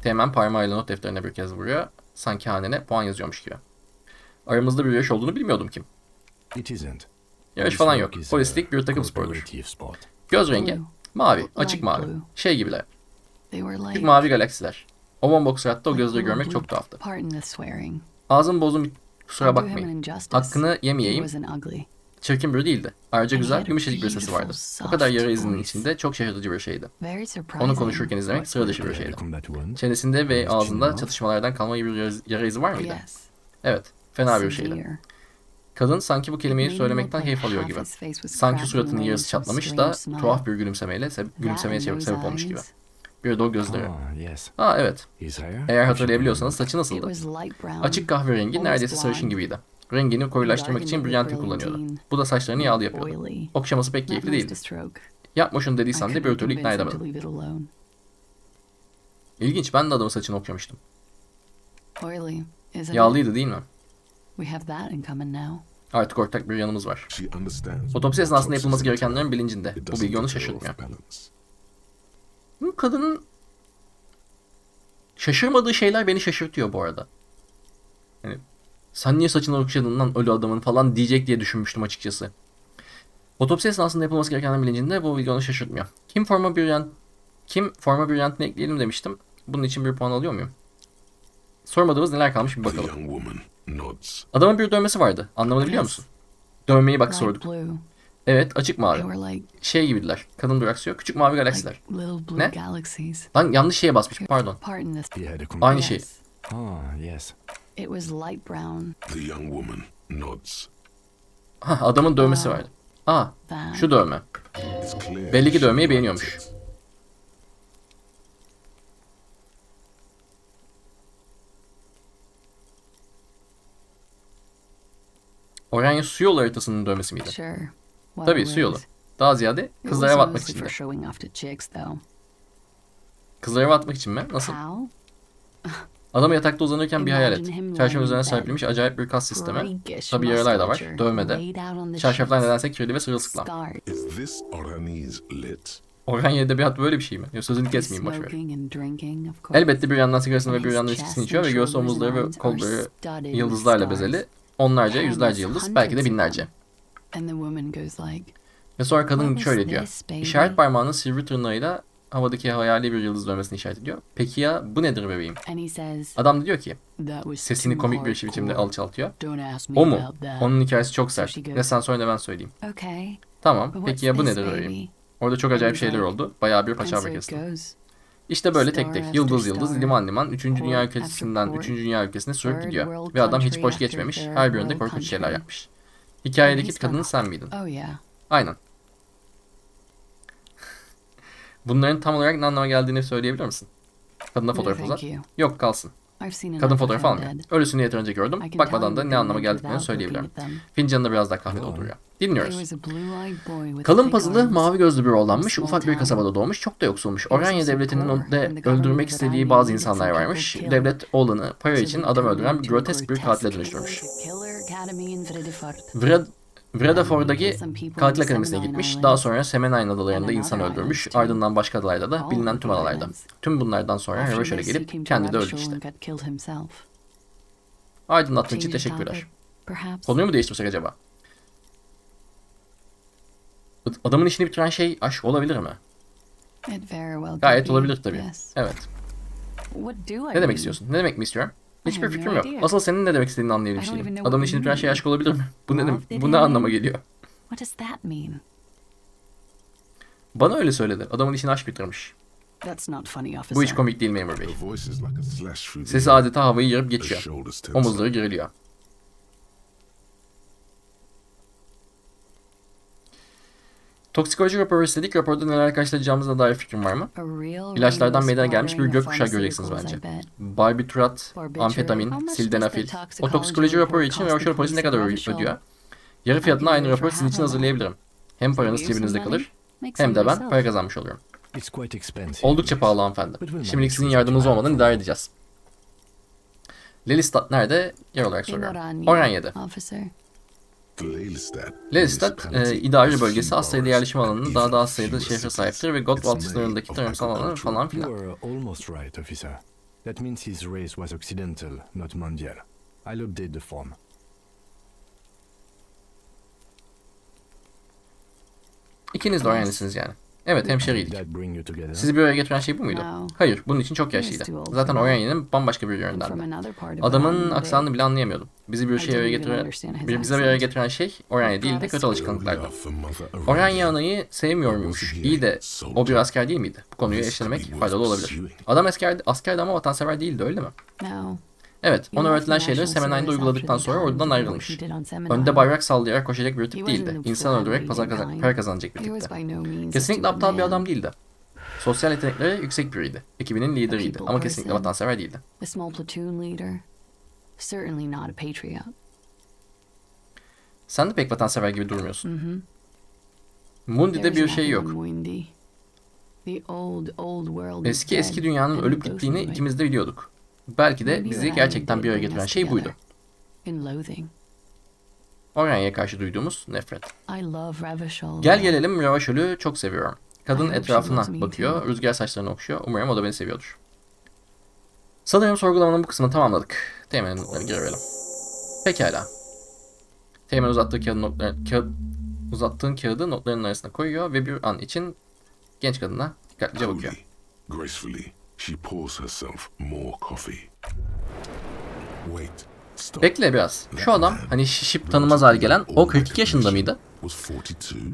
Teğmen parmağıyla not defterine bir kez vuruyor. Sanki hanene puan yazıyormuş gibi. Aramızda bir yarış olduğunu bilmiyordum kim. It isn't. Yarış falan yok. Polislik bir takım sporudur. Göz rengi mavi, açık mavi. Şey gibiler. Küçük mavi galaksiler. O bombox hayatta o little görmek çok tuhaftı. Ağzım bozum kusura bakmayın. Hakkını yemeyeyim. Çirkin biri değildi. Ayrıca güzel, yumuşacık bir sesi vardı. O kadar yara izinin içinde çok şaşırtıcı bir şeydi. Onu konuşurken izlemek sıra dışı bir şeydi. Çenesinde ve ağzında çatışmalardan kalma gibi bir yara- izi var mıydı? Evet, fena bir şeydi. Kadın sanki bu kelimeyi söylemekten keyif alıyor gibi. Sanki suratının yarısı çatlamış da tuhaf bir gülümsemeyle That gülümsemeye sebep, olmuş gibi. Bir de o gözleri. Ah. Aa evet. Eğer hatırlayabiliyorsanız saçı nasıldı? Açık kahverengi neredeyse sarışın gibiydi. Rengini koyulaştırmak için brilyantin kullanıyordu. Bu da saçlarını yağlı yapıyordu. Okşaması pek keyifli değildi. Yapma şunu I dediysen de bir türlü ikna edemedim. İlginç ben de adamın saçını okşamıştım. Yağlıydı değil mi? We have that in common now. Artık ortak bir yanımız var. She understands Otopsi esnasında yapılması gerekenlerin bilincinde. It Bu doesn't bilgi onu şaşırtmıyor. balance. Bu kadının şaşırmadığı şeyler beni şaşırtıyor bu arada. Yani sen niye saçını okşadın lan ölü adamın falan diyecek diye düşünmüştüm açıkçası. Otopsi esnasında yapılması gerekenlerin bilincinde bu bilgi onu şaşırtmıyor. Kim forma brilliant kim forma brilliantını ekleyelim demiştim. Bunun için bir puan alıyor muyum? Sormadığımız neler kalmış bir bakalım. Adamın bir dövmesi vardı. Anlamadığını biliyor musun? Dövmeyi bak sorduk. Evet açık mavi. Şey gibiler. Kadın duraksıyor. Küçük mavi galaksiler. Ne? Lan yanlış şeye basmış pardon. Aynı şey. Yes. Ah, yes. It was light brown. The young woman nods. Ha adamın dövmesi vardı. Aa That. şu dövme. Belli ki dövmeyi beğeniyormuş. Oranya su yolu haritasının dövmesi miydi? Sure. Tabii su yolu. Daha ziyade kızlara batmak için though. Kızlara batmak için mi? Nasıl? How? Adamı yatakta uzanırken bir hayal et. Laying üzerine in serpilmiş acayip bir kas sistemi. Tabii yaralar da var. Dövmede. Çarşaflar nedense kirli ve sırılsıklam. Orhan edebiyat böyle bir şey mi? Yok sözünü kesmeyeyim boşver. Elbette bir yandan sigarasını ve bir yandan içkisini içiyor ve göğsü omuzları ve kolları yıldızlarla bezeli. Onlarca, yüzlerce yıldız, belki de binlerce. Ve sonra kadın şöyle diyor. İşaret parmağının sivri tırnağıyla havadaki hayali bir yıldız dönmesini işaret ediyor. Peki ya bu nedir bebeğim? Adam da diyor ki sesini komik bir biçimde alçaltıyor. O mu? Onun hikayesi çok sert. Ve sen sonra da ben söyleyeyim. Tamam. Peki ya bu nedir bebeğim? Orada çok acayip şeyler oldu. Bayağı bir paçavra kestim. İşte böyle tek tek yıldız yıldız liman liman 3. Dünya ülkesinden after 3. port, Dünya ülkesine sürüp gidiyor. Ve adam hiç boş geçmemiş. Her birinde korkunç şeyler yapmış. Hikayedeki kadın sen miydin? Oh. Aynen. <laughs> Bunların tam olarak ne anlama geldiğini söyleyebilir misin? Kadına fotoğraf uzat. Yok kalsın. I've seen Kadın fotoğrafı almıyor. Ölüsünü yeterince gördüm. I can Bakmadan da them ne anlama geldiklerini söyleyebilirim. Fincanında biraz daha kahve dolduruyor. There Dinliyoruz. was a blue-eyed boy with Kalın pazılı, mavi gözlü bir oğlanmış, ufak bir kasabada doğmuş, çok da yoksulmuş. was Oranya devletinin de öldürmek istediği bazı insanlar varmış. Devlet oğlanı para için adam öldüren bir grotesk bir katile dönüştürmüş. People katil in akademisine gitmiş. Daha sonra Semenine adalarında insan öldürmüş. Ardından başka adalarda da bilinen tüm adalarda. Tüm bunlardan sonra he gelip kendi de öldü işte. Aydınlattığın için teşekkürler. Konuyu mu değiştirsek acaba? Adamın işini bitiren şey aşk olabilir mi? Gayet olabilir tabii. Evet. Ne demek istiyorsun? Ne demek mi istiyorum? Hiçbir no fikrim yok. idea. Asıl senin ne demek istediğini know Adamın you bitiren şey aşk olabilir mi? Bu ne, demek- bu ne anlama geliyor? What does that mean? Bana öyle söyledi. Adamın işini aşk bitirmiş. That's not funny, officer. Bu hiç komik değil memur bey. Sesi adeta havayı yarıp geçiyor. Omuzları geriliyor. Toksikoloji raporu istedik. Raporda neler karşılayacağımıza dair fikrin var mı? İlaçlardan meydana gelmiş bir gökkuşağı göreceksiniz bence. Barbiturat, amfetamin, sildenafil. O toksikoloji raporu için the polisi ne kadar ödüyor? Yarı fiyatına aynı raporu sizin için hazırlayabilirim. Hem paranız cebinizde kalır hem de ben para kazanmış expensive. Oldukça pahalı hanımefendi. Şimdilik sizin yardımınız olmadan idare edeceğiz. Lelistat nerede? Yer olarak soruyorum. Oranya'da. Lelistat, e, has bölgesi az sayıda yerleşim alanının daha da az sayıda şehre sahiptir ve Gotwald sınırındaki tarımsal alanı falan filan. That means his race was occidental, not mondial. I'll update the form. İkiniz de Oryanlısınız yani. Evet hemşeriydik. Sizi bir araya getiren şey bu muydu? Hayır, bunun için çok yaşlıydı. Zaten. Oryanlı'nın bambaşka bir yönündendi. Adamın aksanını bile anlayamıyordum. Bizi bir I şeye araya getiren, bir bize bir araya getiren şey Oranya değil de kötü alışkanlıklardı. Aurania. anayı sevmiyor muymuş? İyi de o bir asker değil miydi? Bu konuyu eşelemek faydalı olabilir. Adam askerdi, askerdi ama vatansever değildi öyle mi? Evet, ona öğretilen şeyleri Service uyguladıktan sonra oradan ayrılmış. Önde bayrak sallayarak koşacak bir tip değildi. İnsan öldürerek para, kazan para kazanacak bir tipti. Kesinlikle aptal bir adam değildi. Sosyal yetenekleri yüksek biriydi. Ekibinin lideriydi ama kesinlikle vatansever değildi. Sen de pek vatansever gibi durmuyorsun. Mundi'de bir şey yok. Eski eski dünyanın ölüp gittiğini ikimiz de biliyorduk. Belki de bizi gerçekten bir araya getiren şey buydu. Oranya'ya karşı duyduğumuz nefret. Gel gelelim Ravaşöl'ü çok seviyorum. Kadın etrafına bakıyor, rüzgar saçlarını okşuyor. Umarım o da beni seviyordur. Sanırım sorgulamanın bu kısmını tamamladık. Teğmen'in notlarını geri verelim. Pekala. Teğmen uzattığı kağıdı notları, kağıt, uzattığın kağıdı notların arasına koyuyor ve bir an için genç kadına dikkatlice bakıyor. She pours herself more coffee. Wait, Bekle biraz. Şu adam hani şişip tanımaz hale gelen o 42 yaşında mıydı?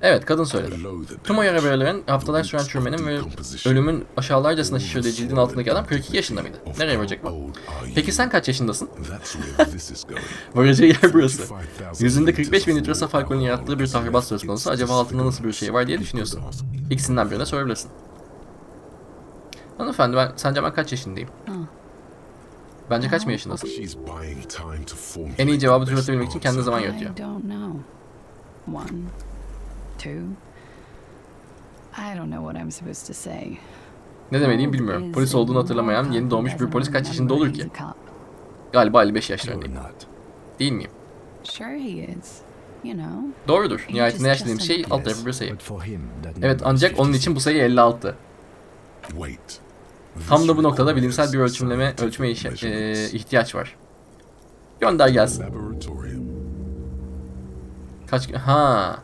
Evet kadın söyledi. Tüm o yara berelerin haftalar süren çürümenin ve ölümün aşağılarcasına şişirdiği cildin altındaki adam 42 yaşında mıydı? Nereye varacak bu? Peki sen kaç yaşındasın? <laughs> Varacağı yer burası. Yüzünde 45 bin litre saf alkolün yarattığı bir tahribat söz konusu. Acaba altında nasıl bir şey var diye düşünüyorsun. İkisinden birine sorabilirsin. Hanımefendi ben, sence ben kaç yaşındayım? Bence kaç mı yaşındasın? En iyi cevabı türetebilmek için kendine zaman yaratıyor. I don't know. One, two. I don't know what I'm supposed to say. Ne demeliyim bilmiyorum. Polis olduğunu hatırlamayan yeni doğmuş bir polis kaç yaşında olur ki? Galiba 55 yaşlarındayım. Değil miyim? Sure he is. You know. Doğrudur. Nihayetinde yaş dediğim şey alt tarafı bir sayı. Evet ancak onun için bu sayı 56. Tam da bu noktada bilimsel bir ölçümleme ölçme e, ihtiyaç var. Gönder gelsin. Kaç ha.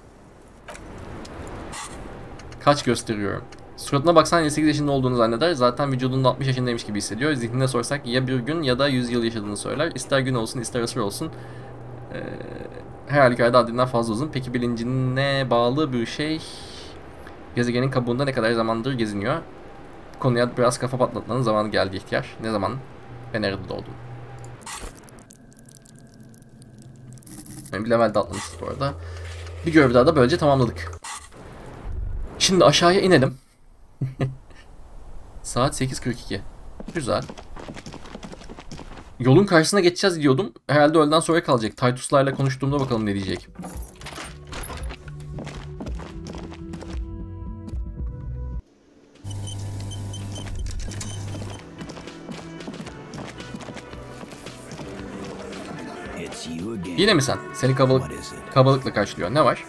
Kaç gösteriyorum. Suratına baksan 58 yaşında olduğunu zanneder. Zaten vücudunda 60 yaşındaymış gibi hissediyor. Zihnine sorsak ya bir gün ya da 100 yıl yaşadığını söyler. İster gün olsun ister asır olsun. Ee, her halükarda haddinden fazla uzun. Peki bilincine bağlı bir şey gezegenin kabuğunda ne kadar zamandır geziniyor? Konuya biraz kafa patlatmanın zamanı geldi ihtiyar. Ne zaman ve nerede doğdun? Yani bir level de atlamıştık bu arada. Bir görev daha da böylece tamamladık. Şimdi aşağıya inelim. <laughs> Saat 8.42. Güzel. Yolun karşısına geçeceğiz diyordum. Herhalde öğleden sonra kalacak. Titus'larla konuştuğumda bakalım ne diyecek. Yine mi sen? Seni kabalık, kabalıkla karşılıyor. Ne var?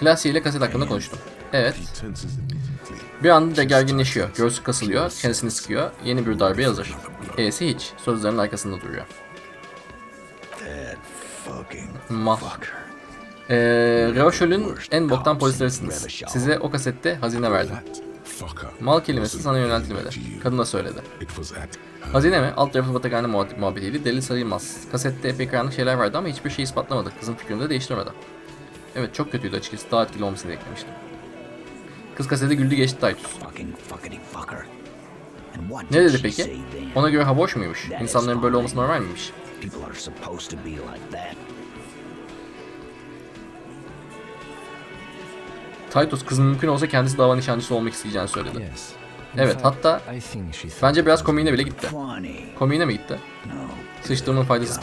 Klasi ile kaset hakkında konuştum. Evet. Bir anda da gerginleşiyor. Göğsü kasılıyor. Kendisini sıkıyor. Yeni bir darbe hazır. E'si hiç. Sözlerin arkasında duruyor. That fucking Ma. Eee Revaşöl'ün en boktan polislerisiniz. Size o kasette hazine verdim. Mal kelimesi sana yöneltilmedi. Kadına söyledi. Hazine mi? Alt tarafı batakhane muhabbet- muhabbetiydi. Deli sayılmaz. Kasette epey karanlık şeyler vardı ama hiçbir şey ispatlamadı. Kızın fikrini de değiştirmedi. Evet çok kötüydü açıkçası. Daha etkili olmasını beklemiştim. Kız kasete güldü geçti Titus. Ne dedi peki? Ona göre hava hoş muymuş? İnsanların böyle olması normal miymiş? Titus kız mümkün olsa kendisi dava nişancısı olmak isteyeceğini söyledi. Evet hatta bence biraz komiğine bile gitti. Komiğine mi gitti? Sıçtığımın faydasız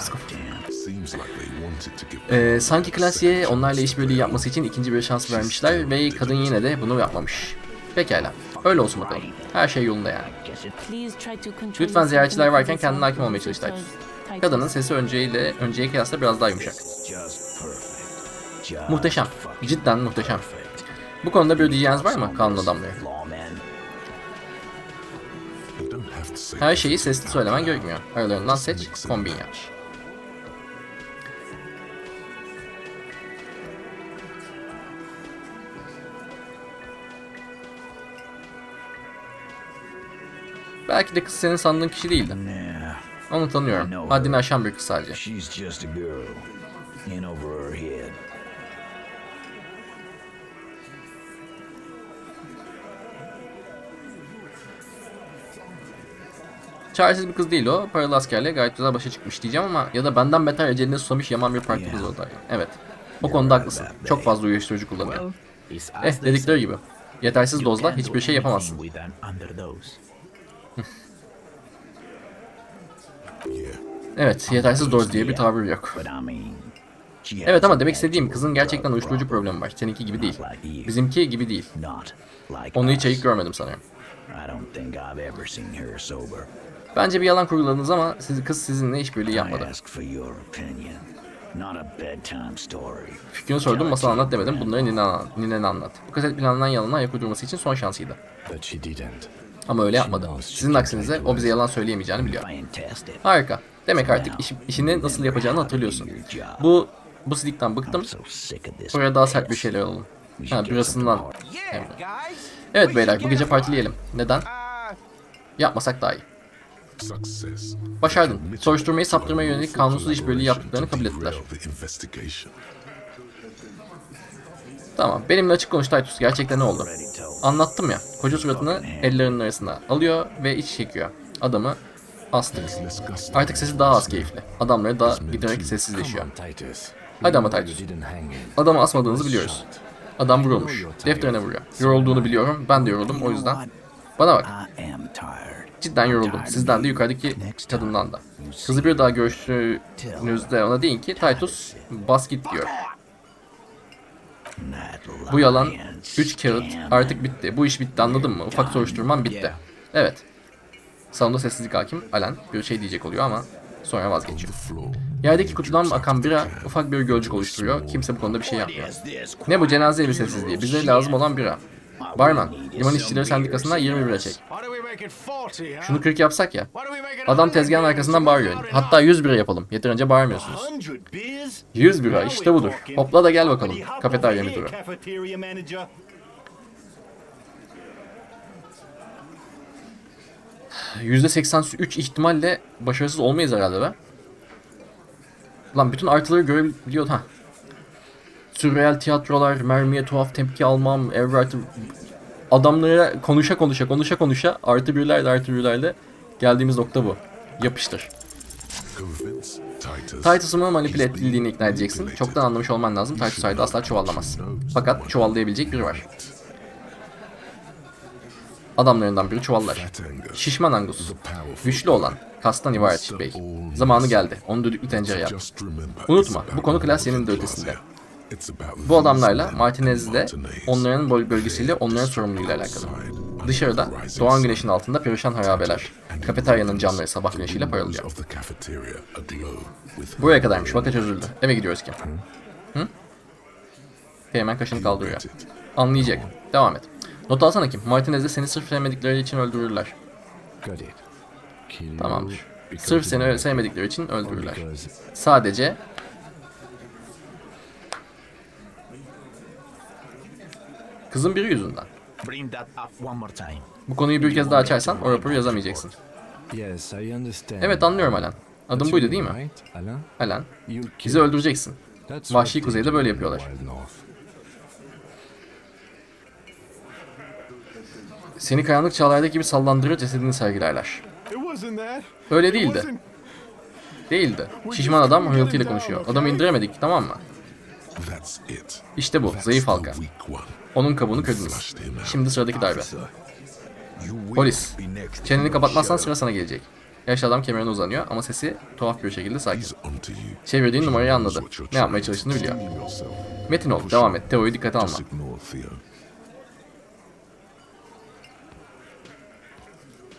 give Ee, sanki Klasi'ye onlarla işbirliği yapması için ikinci bir şans vermişler ve kadın yine de bunu yapmamış. Pekala. Öyle olsun bakalım. Her şey yolunda yani. Lütfen ziyaretçiler varken kendine hakim olmaya çalış Titus. Kadının sesi önceyle, önceye kıyasla biraz daha yumuşak. Muhteşem. Cidden muhteşem. Bu konuda bir diyeceğiniz var mı kanun adamları? Her şeyi sesli söylemen gerekmiyor. Aralarından seç, kombin yap. Belki de kız senin sandığın kişi değildi. Onu tanıyorum. Haddini aşan bir kız sadece. Çaresiz bir kız değil o. Paralı askerle gayet güzel başa çıkmış diyeceğim ama ya da benden beter eceline susamış yaman bir parti kız o da. Evet. O konuda haklısın. Çok fazla uyuşturucu kullanıyor. Eh dedikleri gibi. Yetersiz dozda hiçbir şey yapamazsın. Evet, yetersiz doz diye bir tabir yok. Evet ama demek istediğim kızın gerçekten uyuşturucu problem. problemi var. Seninki gibi değil. Bizimki gibi değil. Onu hiç ayık görmedim sanırım. I don't think I've ever seen her sober. Bence bir yalan kurguladınız ama siz, kız sizinle işbirliği yapmadı. Fikrini sordum, masal anlat demedim. Bunları ninen anlat. Ninene anlat. Bu kaset planlanan yalanına ayak uydurması için son şansıydı. Ama öyle yapmadı. Sizin aksinize o bize yalan söyleyemeyeceğini biliyor. Harika. Demek artık iş- işini nasıl yapacağını hatırlıyorsun. Bu bu sidikten bıktım. Buraya daha sert bir şeyler alalım. Ha birasından. Evet beyler bu gece partileyelim. Neden? Yapmasak daha iyi. Success. Başardın. Soruşturmayı saptırmaya yönelik kanunsuz işbirliği yaptıklarını kabul ettiler. Tamam. Benimle açık konuş Titus. Gerçekten ne oldu? Anlattım ya. Koca suratını ellerinin arasına alıyor ve iç çekiyor. Adamı astık. Artık sesi daha az keyifli. Adamları da giderek sessizleşiyor. Titus. Hadi ama Titus. Adamı asmadığınızı biliyoruz. Adam vurulmuş. Defterine vuruyor. Yorulduğunu biliyorum. Ben de yoruldum o yüzden. Bana bak. Cidden yoruldum. Sizden de yukarıdaki kadından da. Kızı bir daha görüştüğünüzde ona deyin ki Titus bas git diyor. Bu yalan 3 kağıt artık bitti. Bu iş bitti anladın mı? Ufak soruşturman bitti. Evet. Salonda sessizlik hakim. Alan bir şey diyecek oluyor ama sonra vazgeçiyor. Yerdeki kutudan akan bira ufak bir gölcük oluşturuyor. Kimse bu konuda bir şey yapmıyor. Ne bu cenaze evi sessizliği? Bize lazım olan bira. Barman, liman işçileri sendikasından 20 bira çek. Şunu 40 yapsak ya. Adam tezgahın arkasından bağırıyor. Hatta 100 bira yapalım. Yeterince bağırmıyorsunuz. 100 bira işte budur. Hopla da gel bakalım. Kafeterya müdürü. %83 ihtimalle başarısız olmayız herhalde be. Lan bütün artıları görebiliyor ha. Sürreal tiyatrolar, mermiye tuhaf tepki almam, ev artı... Adamlara konuşa konuşa konuşa konuşa artı birlerle artı birlerle geldiğimiz nokta bu. Yapıştır. Titus'umu manipüle edildiğini ikna edeceksin. Çoktan anlamış olman lazım. Titus sayede asla çuvallamaz. Fakat çuvallayabilecek biri var. Adamlarından biri çuvallar. Şişman Angus. Güçlü olan. Kastan ibaret Bey. Zamanı geldi. Onu düdüklü tencere yap. Unutma, bu konu about klasyenin de ötesinde. Bu adamlarla Martinez. onların böl- bölgesiyle onların sorumluluğuyla alakalı. Dışarıda doğan güneşin altında perişan harabeler. Kafeteryanın camları sabah güneşiyle parıldıyor. Buraya kadarmış. Vaka çözüldü. Eve gidiyoruz ki. Hı? Hemen kaşını kaldırıyor. Anlayacak. Devam et. Not alsana kim? Martinez'de seni sırf sevmedikleri için öldürürler. Tamamdır. Sırf seni sevmedikleri için öldürürler. Sadece kızın biri yüzünden. Bring that up one more time. Bu konuyu bir kez daha açarsan o raporu yazamayacaksın. Yes, I understand. Evet anlıyorum Alan. Adım buydu değil mi? Alan? Bizi öldüreceksin. Vahşi kuzeyde böyle yapıyorlar. Seni karanlık çağlardaki gibi sallandırır cesedini sergilerler. Öyle değildi. Değildi. Şişman adam hırıltıyla konuşuyor. Adamı indiremedik tamam mı? İşte bu. Zayıf halka. Onun kabuğunu kırdınız. Şimdi sıradaki darbe. Polis. Çeneni kapatmazsan sıra sana gelecek. Yaşlı adam kemerine uzanıyor ama sesi tuhaf bir şekilde sakin. Çevirdiğin numarayı anladı. Ne yapmaya çalıştığını biliyor. Metin ol, devam et. Teo'yu dikkate alma.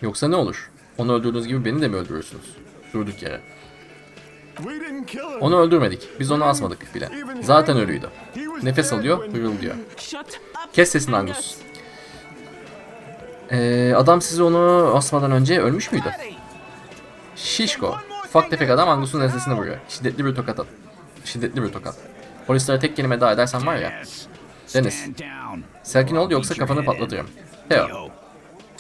Yoksa ne olur? Onu öldürdüğünüz gibi beni de mi öldürürsünüz? Durduk yere. Onu öldürmedik. Biz onu asmadık bile. Zaten ölüydü. Nefes alıyor, hırıldıyor. Kes sesini Angus. Ee, adam sizi onu asmadan önce ölmüş müydü? Şişko. Ufak tefek adam Angus'un ensesine vuruyor. Şiddetli bir tokat at. Şiddetli bir tokat. Polislere tek kelime daha edersen var ya. Deniz. Sakin ol yoksa kafanı patlatırım. Theo.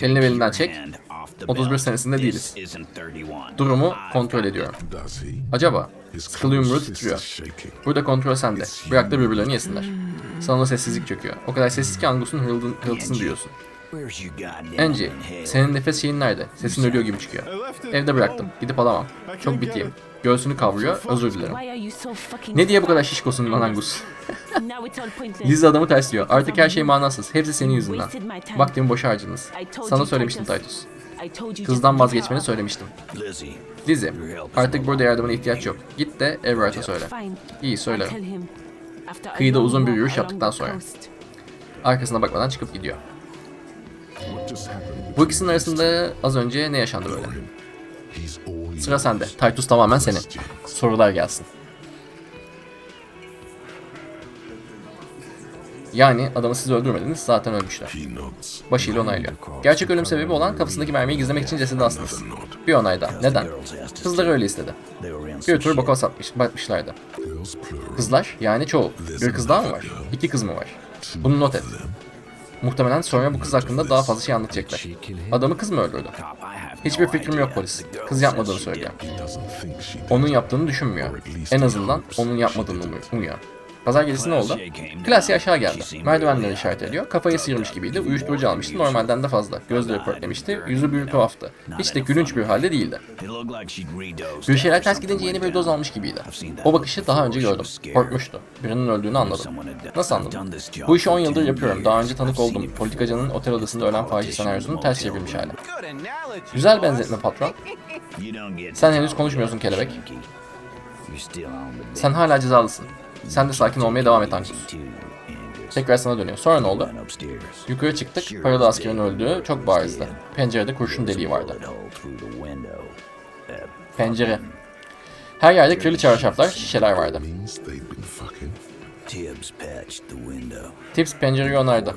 Elini belinden çek. Hand off the 31 belt. senesinde değiliz. isn't 31. Durumu kontrol ediyorum. Acaba? Sıkılı yumruğu titriyor. Burada kontrol sende. Bırak da birbirlerini yesinler. Salona sessizlik çöküyor. O kadar sessiz ki Angus'un hırıltısını duyuyorsun. Angie, senin nefes şeyin nerede? Sesin ölüyor gibi çıkıyor. Evde bıraktım. Gidip alamam. Çok bitiyim. Göğsünü kavruyor. Özür dilerim. Ne diye bu kadar şişkosun lan Angus? <laughs> Liz adamı tersliyor. Artık her şey manasız. Hepsi senin yüzünden. Vaktimi boşa harcadınız. Sana söylemiştim Titus. Kızdan vazgeçmeni söylemiştim. Lizzie, artık burada yardımına ihtiyaç yok. Git de Everett'e söyle. İyi söylerim. Kıyıda uzun bir yürüyüş yaptıktan sonra. Arkasına bakmadan çıkıp gidiyor. Bu ikisinin arasında az önce ne yaşandı böyle? Sıra sende. Titus tamamen senin. Sorular gelsin. Yani adamı siz öldürmediniz zaten ölmüşler. Başıyla onaylıyor. Gerçek ölüm sebebi olan kafasındaki mermiyi gizlemek için cesedi astınız. Bir onay daha. Neden? Kızlar öyle istedi. they were in some Bir tür boka satmış, bakmışlardı. Kızlar yani çoğu. Bir kız daha mı var? İki kız mı var? Bunu not et. Muhtemelen sonra bu kız hakkında daha fazla şey anlatacaklar. Adamı kız mı öldürdü? Hiçbir fikrim yok polis. Kız yapmadığını söylüyor. Onun yaptığını düşünmüyor. En azından onun yapmadığını umuyor. Pazar gecesi ne oldu? Klasi aşağı geldi. Merdivenleri işaret ediyor. Kafayı sıyırmış gibiydi. Uyuşturucu almıştı. Normalden de fazla. Gözleri pörtlemişti. Yüzü bir tuhaftı. Hiç de gülünç bir halde değildi. Bir şeyler ters gidince yeni bir doz almış gibiydi. O bakışı daha önce gördüm. Korkmuştu. Birinin öldüğünü anladım. Nasıl anladın? Bu işi 10 yıldır yapıyorum. Daha önce tanık oldum. Politikacının otel odasında ölen facia senaryosunun ters çevrilmiş hali. Güzel benzetme patron. <laughs> Sen henüz konuşmuyorsun kelebek. Sen hala cezalısın. Sen de sakin olmaya devam et Angus. Tekrar sana dönüyor. Sonra ne oldu? Yukarı çıktık. Paralı askerin öldüğü çok barizdi. Pencerede kurşun deliği vardı. Pencere. Her yerde kirli çarşaflar, şişeler vardı. Tibbs pencereyi onardı.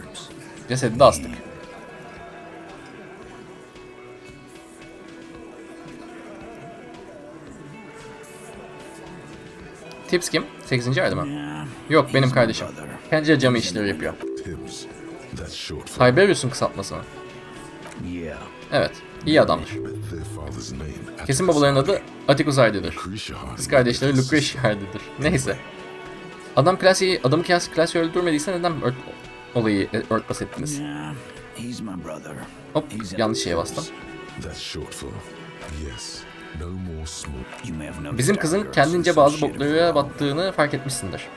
Cesedi de astık. Tips kim? 8. ayda mı? Yok benim kardeşim. Pencere camı işleri yapıyor. Tiberius'un kısaltması mı? Evet. iyi adamdır. Kesin babaların adı Atticus Hardy'dir. Kız kardeşleri Lucretia Hardy'dir. Neyse. Adam Classy, adamı Classy, Classy öldürmediyse neden ört, olayı e, örtbas ettiniz? Hop yanlış şeye bastım. Bizim kızın kendince bazı boklara battığını fark etmişsindir.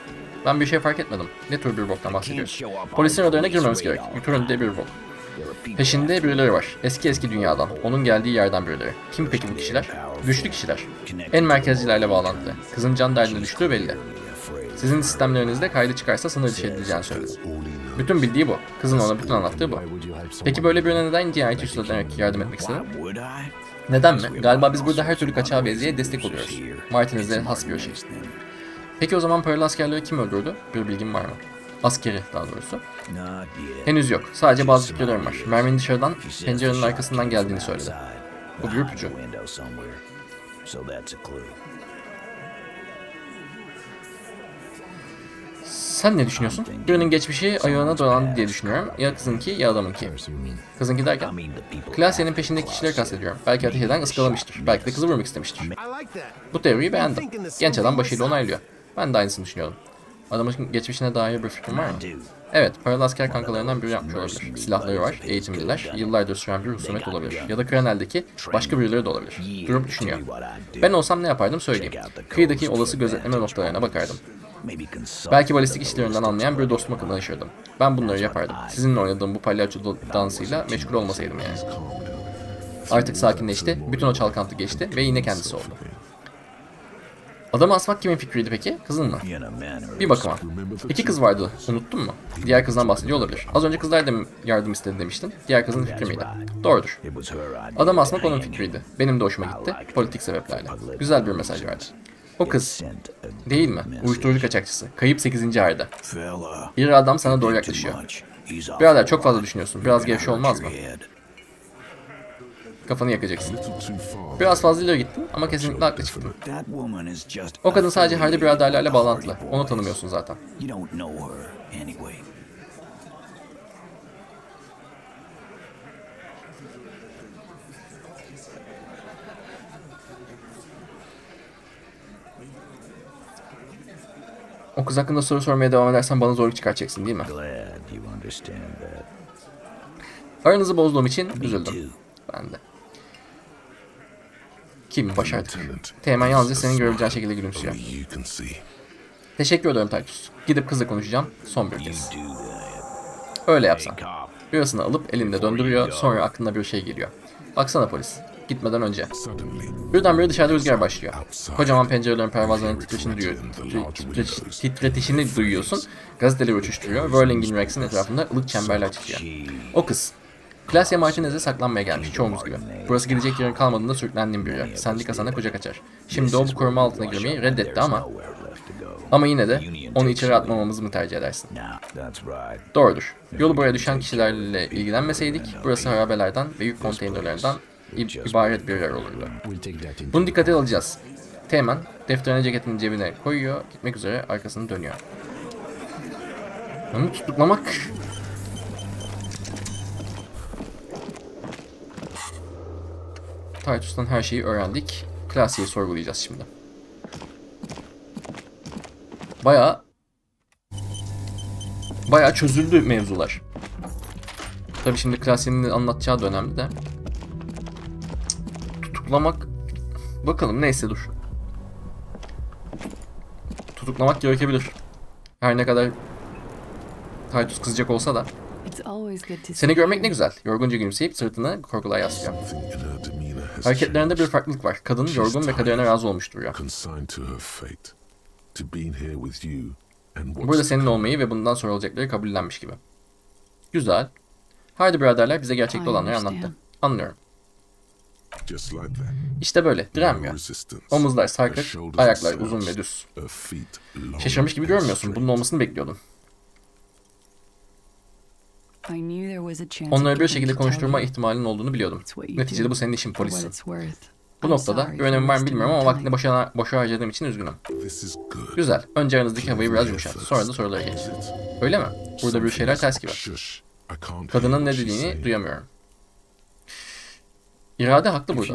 Ben bir şey fark etmedim. Ne tür bir boktan bahsediyoruz? Polisin radarına girmemiz gerek. Türünde bir bok. Peşinde birileri var. Eski eski dünyadan. Onun geldiği yerden birileri. Kim peki bu kişiler? Güçlü kişiler. En merkezcilerle bağlantılı. Kızın can derdine düştüğü belli. Sizin sistemlerinizde kaydı çıkarsa sınır dışı edileceğini söyledi. Bütün bildiği bu. Kızın ona bütün anlattığı bu. Peki böyle birine neden cinayeti üstlenerek yardım etmek istedi? Neden mi? Galiba biz burada her türlü kaçağı ve eziğe destek oluyoruz. Martinez'e has bir şey. Peki o zaman paralı askerleri kim öldürdü? Bir bilgin var mı? Askeri daha doğrusu. Henüz yok. Sadece bazı fikirlerim var. Merminin dışarıdan pencerenin arkasından geldiğini söyledi. Bu bir ipucu. Sen ne düşünüyorsun? Birinin geçmişi ayağına dolandı diye düşünüyorum. Ya kızınki ya adamınki. Kızınki derken? Klasya'nın peşindeki kişileri kastediyorum. Belki ateş eden ıskalamıştır. Belki de kızı vurmak istemiştir. Bu teoriyi beğendim. Genç adam başıyla onaylıyor. Ben de aynısını düşünüyordum. Adamın geçmişine dair bir fikrim var mı? Evet, paralı asker kankalarından biri yapmış olabilir. Silahları var, eğitimliler, yıllardır süren bir husumet olabilir. Ya da Kranel'deki başka birileri de olabilir. Durup düşünüyor. Ben olsam ne yapardım söyleyeyim. Kıyıdaki olası gözetleme noktalarına bakardım. Belki balistik işlerinden anlayan bir dostuma danışırdım. Ben bunları yapardım. Sizinle oynadığım bu palyaço dansıyla meşgul olmasaydım yani. Artık sakinleşti, bütün o çalkantı geçti ve yine kendisi oldu. Adamı asmak kimin fikriydi peki? Kızın mı? Bir bakıma. İki kız vardı, unuttun mu? Diğer kızdan bahsediyor olabilir. Az önce kızlar da yardım istedi demiştin. Diğer kızın fikri miydi? Doğrudur. Adam asmak onun fikriydi. Benim de hoşuma gitti. Politik sebeplerle. Güzel bir mesaj verdi. O kız, değil mi? Uyuşturucu kaçakçısı. Kayıp 8. ayda. İri adam sana doğru yaklaşıyor. Birader çok fazla düşünüyorsun. Biraz gevşe olmaz mı? Kafanı yakacaksın. Biraz fazla ileri gittin ama kesinlikle haklı çıktın. O kadın sadece affiliated biraderlerle bağlantılı. Onu tanımıyorsun zaten. You don't know her anyway. O kız hakkında soru sormaya devam edersen bana zorluk çıkartacaksın değil mi? Aranızı bozduğum için üzüldüm. Ben de. Kim? Başardık. Teğmen yalnızca senin görebileceğin şekilde gülümsüyor. Teşekkür ederim Titus. Gidip kızla konuşacağım. Son bir kez. Öyle yapsan. Birasını alıp elinde döndürüyor. Sonra aklına bir şey geliyor. Baksana polis. Gitmeden önce. Birdenbire dışarıda rüzgar başlıyor. Kocaman pencerelerin pervazlarının titreşini, duyuyor, titre- titre- titretişini duyuyorsun. Gazeteleri uçuşturuyor. Whirling'in Rex'in etrafında ılık çemberler çiziyor. O kız. Klasya Martinez'e saklanmaya gelmiş çoğumuz gibi. Burası gidecek yerin kalmadığında sürüklendiğim bir yer. Sendika sana kucak açar. Şimdi o bu koruma altına girmeyi reddetti ama ama yine de onu içeri atmamamızı mı tercih edersin? Doğrudur. Yolu buraya düşen kişilerle ilgilenmeseydik burası harabelerden ve yük konteynerlerinden ibaret bir yer olurdu. Bunu dikkate alacağız. Teğmen defterini ceketinin cebine koyuyor, gitmek üzere arkasını dönüyor. Onu tutuklamak... Titus'tan her şeyi öğrendik. Klasiği sorgulayacağız şimdi. Baya baya çözüldü mevzular. Tabi şimdi klasiğinin anlatacağı da önemli de. Tutuklamak bakalım neyse dur. Tutuklamak gerekebilir. Her ne kadar Titus kızacak olsa da. Seni görmek ne güzel. Yorgunca gülümseyip sırtını korkuluğa yaslıyor. Hareketlerinde bir farklılık var. Kadın yorgun ve kaderine razı olmuş duruyor. Burada senin olmayı ve bundan sonra olacakları kabullenmiş gibi. Güzel. Haydi biraderler bize gerçekte olanları anlattı. Anlıyorum. Just like that. İşte böyle. Direnmiyor. resistance. Omuzlar sarkık, shoulders ayaklar uzun ve düz. her feet long Şaşırmış gibi görmüyorsun. Bunun olmasını bekliyordum. I knew there was a chance Onları bir şekilde konuşturma ihtimalinin olduğunu biliyordum. Neticede bu senin işin worth. Bu noktada bir önemi var mı bilmiyorum ama vaktini boşa, boşa harcadığım için üzgünüm. This is good. Güzel. Önce aranızdaki havayı biraz yumuşat. Sonra da sorulara geç. Öyle mi? Burada bir şeyler ters gibi. Kadının ne dediğini duyamıyorum. İrade haklı burada.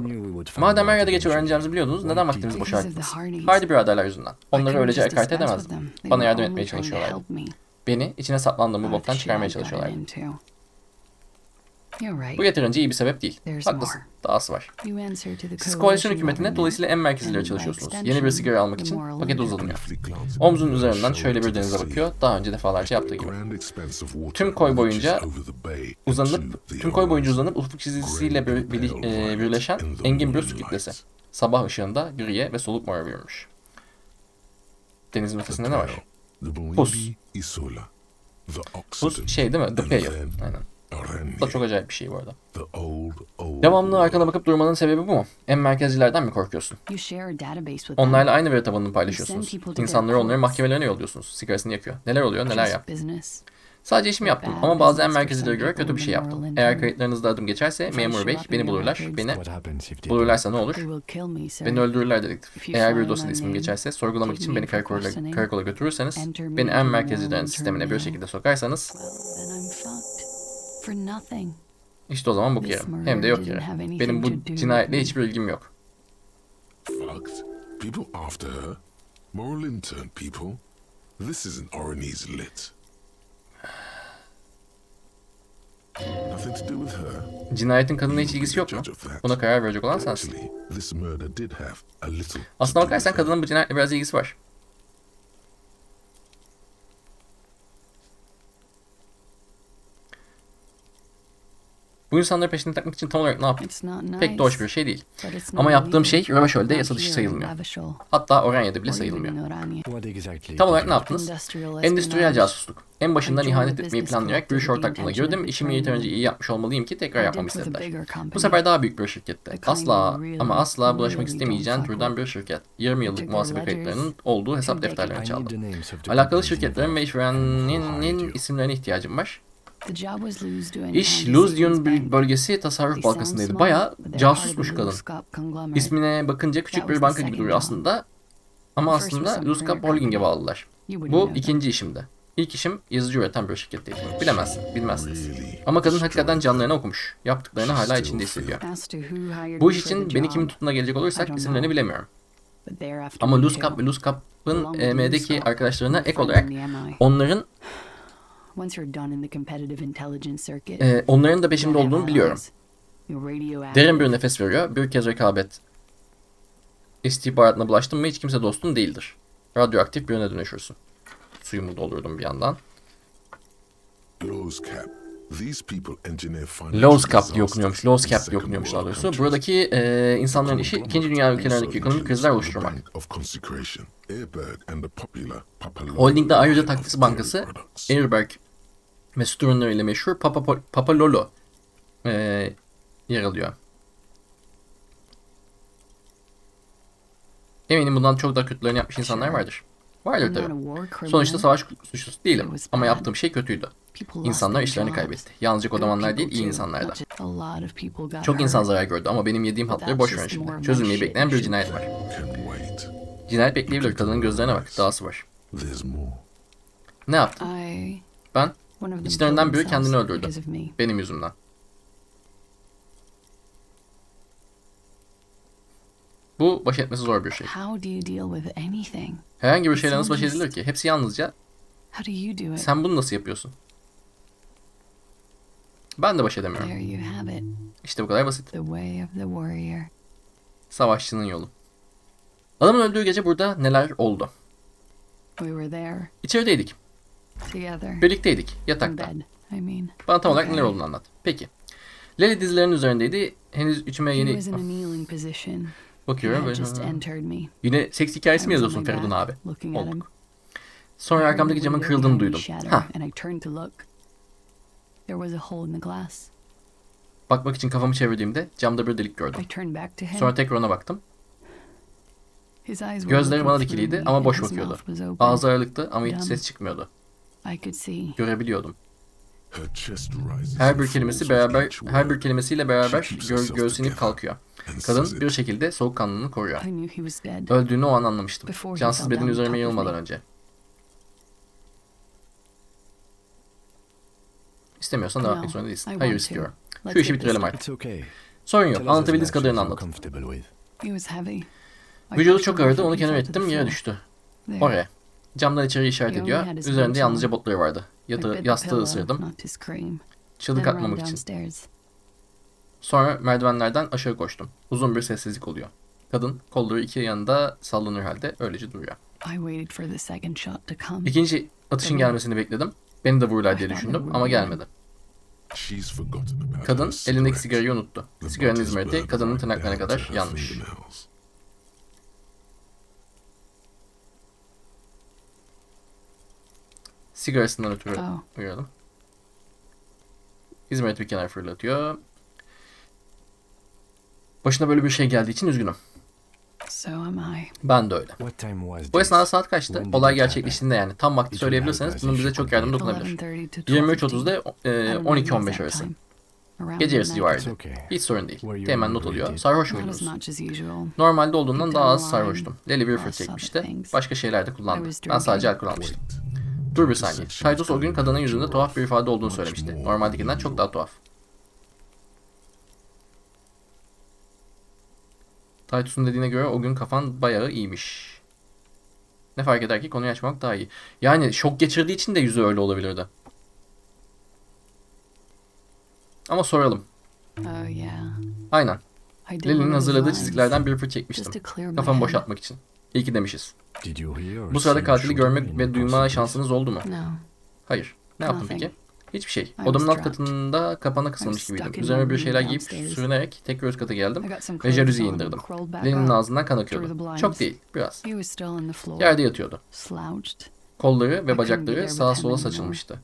Madem er ya da geç öğreneceğimizi biliyordunuz, neden did boşa harcadınız? Haydi biraderler yüzünden. Onları öylece dispense edemezdim. Bana yardım etmeye çalışıyorlardı. Beni içine saplandığım bu boktan çıkarmaya çalışıyorlardı. İnto. You're right. Bu yeterince iyi bir sebep değil. There's Haklısın. more. Dahası var. Siz koalisyon hükümetine dolayısıyla en merkezlere çalışıyorsunuz. Yeni bir sigara almak the için moral paket leader. uzanıyor. Omzunun üzerinden şöyle bir denize the bakıyor. Daha önce defalarca yaptığı The gibi. Tüm koy boyunca uzanıp the tüm koy boyunca uzanıp ufuk çizgisiyle bir, bir- e, birleşen engin bir su kütlesi. Sabah ışığında griye ve soluk mora bürünmüş. Denizin ötesinde ne var? Pus. Isola. The Bu Occident. şey değil mi? The then Aynen. Bu da çok acayip bir şey bu arada. Devamlı arkana bakıp durmanın sebebi bu mu? En merkezcilerden mi korkuyorsun? Onlarla aynı veri tabanını paylaşıyorsunuz. İnsanları onların mahkemelerine yolluyorsunuz. Sigarasını yakıyor. Neler oluyor neler yap. Sadece işimi yaptım ama bazı en merkezcilere göre kötü bir şey yaptım. Eğer kayıtlarınızda adım geçerse memur bey beni bulurlar. Beni bulurlarsa ne olur? Beni öldürürler dedektif. Eğer bir dosyada ismim geçerse sorgulamak için beni karakola, karakola götürürseniz, beni en merkezcilerin sistemine bir şekilde sokarsanız, işte o zaman This yerim. Hem de yok murder yere. didn't have anything Benim to bu do with cinayetle hiçbir ilgim yok. Fucked. People after her. Moral intern people. This isn't Oranese lit. Nothing to do with her. Cinayetin kadınla hiç ilgisi yok mu? Buna karar verecek olan sensin. Actually, this murder did have a little. to Aslına bakarsan kadının bu cinayetle biraz ilgisi var. Bu insanları peşine takmak için tam olarak ne yaptım? Pek de hoş bir şey değil. Ama yaptığım şey Röveşöl'de yasa dışı sayılmıyor. Hatta Oranya'da bile sayılmıyor. Tam olarak ne yaptınız? Endüstriyel casusluk. En başından ihanet etmeyi planlayarak bir iş ortaklığına girdim. İşimi yeterince iyi yapmış olmalıyım ki tekrar yapmamı istediler. Bu sefer daha büyük bir şirkette. Asla ama asla bulaşmak istemeyeceğin türden bir şirket. 20 yıllık muhasebe kayıtlarının olduğu hesap defterlerini çaldım. Alakalı şirketlerin ve you. isimlerine ihtiyacım var. İş bank. bölgesi tasarruf bankasındaydı. of casusmuş kadın. İsmine bakınca küçük bir banka gibi duruyor aslında. Ama aslında printer Holding'e bağlılar. Bu ikinci işimdi. İlk işim yazıcı üreten bir şirketteydi. Bilemezsin, bilmezsiniz. Ama kadın hakikaten canlarını okumuş. Yaptıklarını hala içinde hissediyor. Bu iş için beni kimin tuttuğuna gelecek olursak isimlerini bilemiyorum. Ama too. ve with EM'deki arkadaşlarına ek olarak onların Once you're done in the competitive intelligence circuit, e, onların da peşimde olduğunu biliyorum. Derin bir nefes veriyor. Bir kez rekabet istihbaratına bulaştın mı hiç kimse dostun değildir. Radyoaktif birine dönüşürsün. Suyumu doldurdum bir yandan. Lowe's Cap. Lowe's Cap diye okunuyormuş. Lowe's in Cap diye okunuyormuş daha doğrusu. Buradaki e, insanların işi ikinci dünya ülkelerindeki ekonomik krizler oluşturmak. Holding'de ayrıca dairy bankası. Airberg ve süt ürünleriyle meşhur Papa, Papa Lolo e, yer alıyor. Eminim bundan çok daha kötülerini yapmış insanlar vardır. Vardır I'm not tabi. a war criminal. Sonuçta savaş suçlusu değilim ama yaptığım şey kötüydü. İnsanlar işlerini kaybetti. Yalnızca kodamanlar değil, iyi insanlar da. Çok insan zarar gördü ama benim yediğim hatları boş verin şimdi. Çözülmeyi bekleyen bir cinayet var. Cinayet bekleyebilir. Kadının gözlerine bak. Dahası var. Ne yaptın? Ben İçlerinden biri kendini öldürdü. benim yüzümden. Bu baş etmesi zor bir şey. How do you deal with anything? Herhangi bir şeyle nasıl baş edilir ki? Hepsi yalnızca How do you do it? sen bunu nasıl yapıyorsun? Ben de baş edemiyorum. There you have it. İşte bu kadar basit. The way of the warrior. Savaşçının yolu. Adamın öldüğü gece burada neler oldu? We were there İçerideydik. together. Birlikteydik. In Yatakta. bed, I mean. Bana tam olarak Okay. neler olduğunu anlat. Peki. Lely dizlerinin üzerindeydi. Henüz içime yeni... Bakıyorum. me. Yine seks hikayesi mi yazıyorsun Feridun abi? Olduk. Sonra arkamdaki camın kırıldığını duydum. Ha, And I turned to look. There was a hole in the glass. bakmak için kafamı çevirdiğimde camda bir delik gördüm. I turned back to him. Sonra tekrar ona baktım. His eyes were Gözleri bana dikiliydi ama boş his bakıyordu. mouth was open. Ağzı aralıktı ama hiç ses çıkmıyordu. I could see. Görebiliyordum. Her bir kelimesi beraber each her bir kelimesiyle beraber gö together kalkıyor. Kadın bir şekilde soğukkanlılığını koruyor. Öldüğünü o an anlamıştım. Cansız fell beden down üzerime yığılmadan önce. İstemiyorsan devam etmek zorunda değilsin. Hayır istiyorum. Şu işi bitirelim artık. Sorun yok. Anlatabildiğiniz kadarını as you're anlat. comfortable with. It was heavy. I Vücudu çok ağırdı. Onu kenara ettim. Yere düştü. Oraya. Camdan içeri işaret ediyor. Üzerinde yalnızca botları vardı. Bit the yastığı ısırdım. Çığlık atmamak için. Sonra merdivenlerden aşağı koştum. Uzun bir sessizlik oluyor. Kadın kolları iki yanında sallanır halde öylece duruyor. I waited for the second shot to come. İkinci atışın gelmesini bekledim. Beni de vururlar diye düşündüm ama gelmedi. Kadın elindeki sigarayı unuttu. Sigaranın izmariti kadının tırnaklarına kadar yanmış. Sigarasından ötürü Oh. uyaralım. İzmariti bir kenar fırlatıyor. Başına böyle bir şey geldiği için üzgünüm. Ben de öyle. Bu esnada saat kaçtı? Olay gerçekleştiğinde yani tam vakti söyleyebilirseniz bunun bize çok you dokunabilir. 11:30 to 23.30'da 12:15. e, I don't know 12.15 exact arası. Gece yarısı civarıydı. Hiç sorun değil. Teğmen not alıyor. Sarhoş muydunuz? Normalde olduğundan daha az sarhoştum. fırt other çekmişti. Başka şeyler de kullandı. Ben sadece alkol almıştım. Dur bir saniye. Titus o gün kadının yüzünde tuhaf bir ifade olduğunu söylemişti. Normaldekinden çok daha tuhaf. Titus'un dediğine göre o gün kafan bayağı iyiymiş. Ne fark eder ki konuyu açmak daha iyi. Yani şok geçirdiği için de yüzü öyle olabilirdi. Ama soralım. Oh yeah. Aynen. Lili'nin hazırladığı lines çizgilerden bir just çekmiştim. Kafamı boşaltmak için. İyi ki demişiz. Did you hear or Bu sırada katili görmek ve duyma şansınız oldu mu? No. Hayır. Ne yaptın peki? Hiçbir şey. Odamın alt katında kapana kısılmış gibiydim. my bir şeyler giyip sürünerek tekrar üst kata geldim ve jaluziyi indirdim. up. ağzından kan akıyordu. Çok değil, biraz. Yerde yatıyordu. Kolları ve bacakları sağa sola saçılmıştı.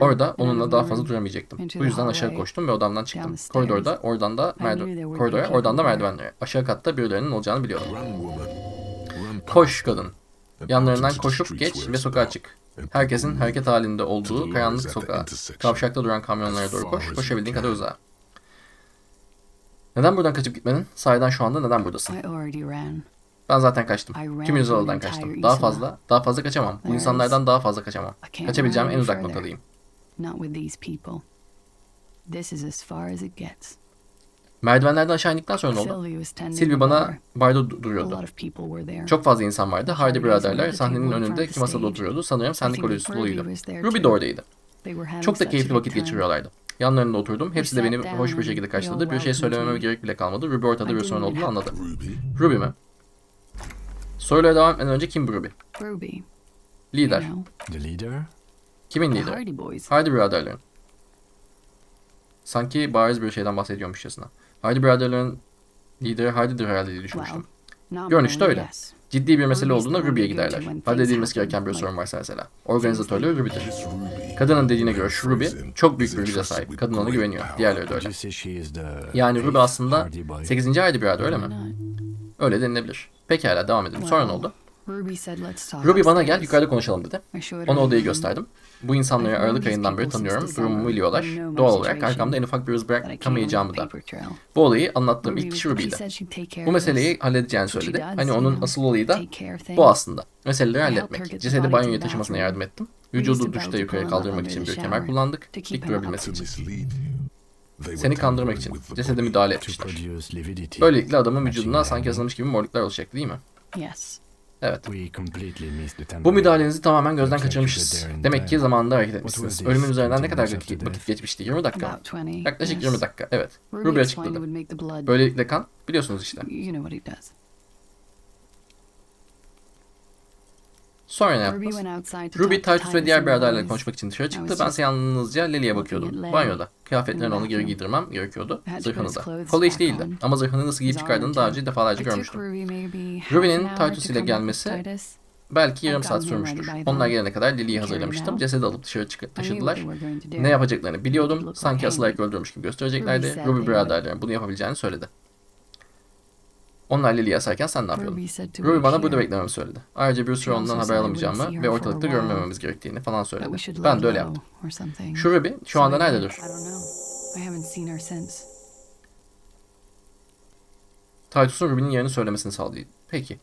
Orada onunla daha fazla duramayacaktım. Bu yüzden aşağı koştum ve odamdan çıktım. Koridorda, oradan da merdiven, koridora, oradan da merdivenlere. Aşağı katta birilerinin olacağını biliyordum. Koş kadın. Yanlarından koşup geç ve sokağa çık. Herkesin hareket halinde olduğu karanlık sokağa. Kavşakta duran kamyonlara doğru koş. Koşabildiğin kadar uzağa. Neden buradan kaçıp gitmedin? Sahiden şu anda neden buradasın? Ben zaten kaçtım. Tüm Yüzyıl'dan an kaçtım. Daha fazla, daha fazla kaçamam. Bu insanlardan daha fazla kaçamam. Kaçabileceğim en uzak noktadayım. Not with these people. This is as far as it gets. Merdivenlerden aşağı indikten sonra ne oldu? The bana bar. barda duruyordu. Çok fazla insan vardı. Hardy biraderler sahnenin önündeki masada oturuyordu. Sanırım I Sandy think Kolyesi Ruby doluydu. Ruby de oradaydı. Çok da keyifli vakit geçiriyorlardı. Yanlarında oturdum. Hepsi de beni hoş bir şekilde karşıladı. Bir şey söylememe me. gerek bile kalmadı. Ruby ortada bir sorun olduğunu anladı. Ruby. Mi? Sorulara devam etmeden önce kim bu Ruby? Lider. Kimin lideri? Hardy biraderlerin. Sanki bariz bir şeyden bahsediyormuşçasına. Hardy biraderlerin lideri Hardy'dir herhalde diye düşünmüştüm. Görünüşte öyle. Ciddi bir mesele olduğunda Ruby'ye giderler. Halledilmesi gereken bir sorun varsa mesela. Organizatörlüğü Ruby'dir. Kadının dediğine göre şu Ruby çok büyük bir güce sahip. Kadın ona güveniyor. Diğerleri de öyle. Yani Ruby aslında Hardy boy? 8. Hardy birader öyle mi? Öyle denilebilir. Pekala devam edelim. Sonra ne oldu? Ruby bana gel yukarıda konuşalım dedi. Ona odayı gösterdim. Bu insanları Aralık ayından beri tanıyorum. Durumumu biliyorlar. Doğal olarak arkamda en ufak bir iz bırakamayacağımı da. Bu olayı anlattığım ilk kişi care Bu meseleyi halledeceğini söyledi. Hani onun asıl olayı da bu aslında. Meseleleri halletmek. Cesedi banyoya taşımasına yardım ettim. Vücudu duşta yukarı kaldırmak için bir kemer kullandık. Dik durabilmesi için. Seni kandırmak için cesede müdahale etmişler. Böylelikle adamın the sanki yazılmış gibi morluklar oluşacaktı değil mi? Yes. Evet. Bu müdahalenizi tamamen gözden kaçırmışız. Demek ki zamanında hareket etmişsiniz. Ölümün üzerinden ne kadar 20 minutes after vakit geçmişti? 20 dakika mı? About 20. Yaklaşık yes. 20 dakika. Evet. Ruby açıkladı. Böylelikle kan biliyorsunuz işte. You know what he does. Sonra ne to Ruby, Titus ve diğer biraderlerle konuşmak için dışarı çıktı. Ben just yalnızca looking bakıyordum. Banyoda. Kıyafetlerini onu geri giydirmem gerekiyordu. Zırhını da. Kolay iş değildi. Ama zırhını nasıl giyip çıkardığını daha önce defalarca görmüştüm. Ruby'nin Titus ile gelmesi. Belki yarım saat sürmüştür. Onlar gelene kadar Lily'yi hazırlamıştım. Cesedi alıp dışarı taşıdılar. Ne yapacaklarını biliyordum. Sanki like asıl hanging. öldürmüş gibi göstereceklerdi. Ruby biraderlerin bunu yapabileceğini söyledi. Onlar Lily'yi asarken sen ne yapıyordun? Ruby bana burada beklememi söyledi. Ayrıca bir süre ondan haber alamayacağımı ve ortalıkta görmememiz gerektiğini falan söyledi. Ben de öyle yaptım. Şu Ruby şu anda nerededir? Titus'un Ruby'nin yerini söylemesini sağlayayım. Peki.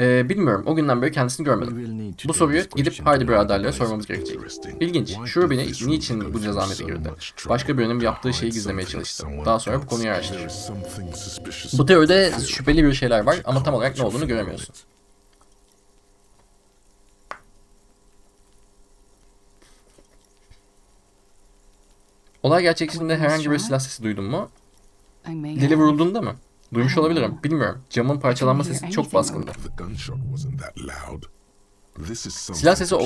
Ee, bilmiyorum. O günden beri kendisini görmedim. Bu soruyu gidip Hardy biraderlere sormamız gerekecek. İlginç. Şu Ruby ne- niçin bu cezamete girdi? Başka birinin yaptığı şeyi gizlemeye çalıştı. Daha sonra bu konuyu araştırdı. Bu teoride şüpheli bir şeyler var ama tam olarak ne olduğunu göremiyorsun. Olay gerçekliğinde herhangi bir silah sesi duydun mu? I may Lili have. vurulduğunda mı? Duymuş olabilirim. Bilmiyorum. Camın parçalanma sesi çok baskındı. Silah sesi o,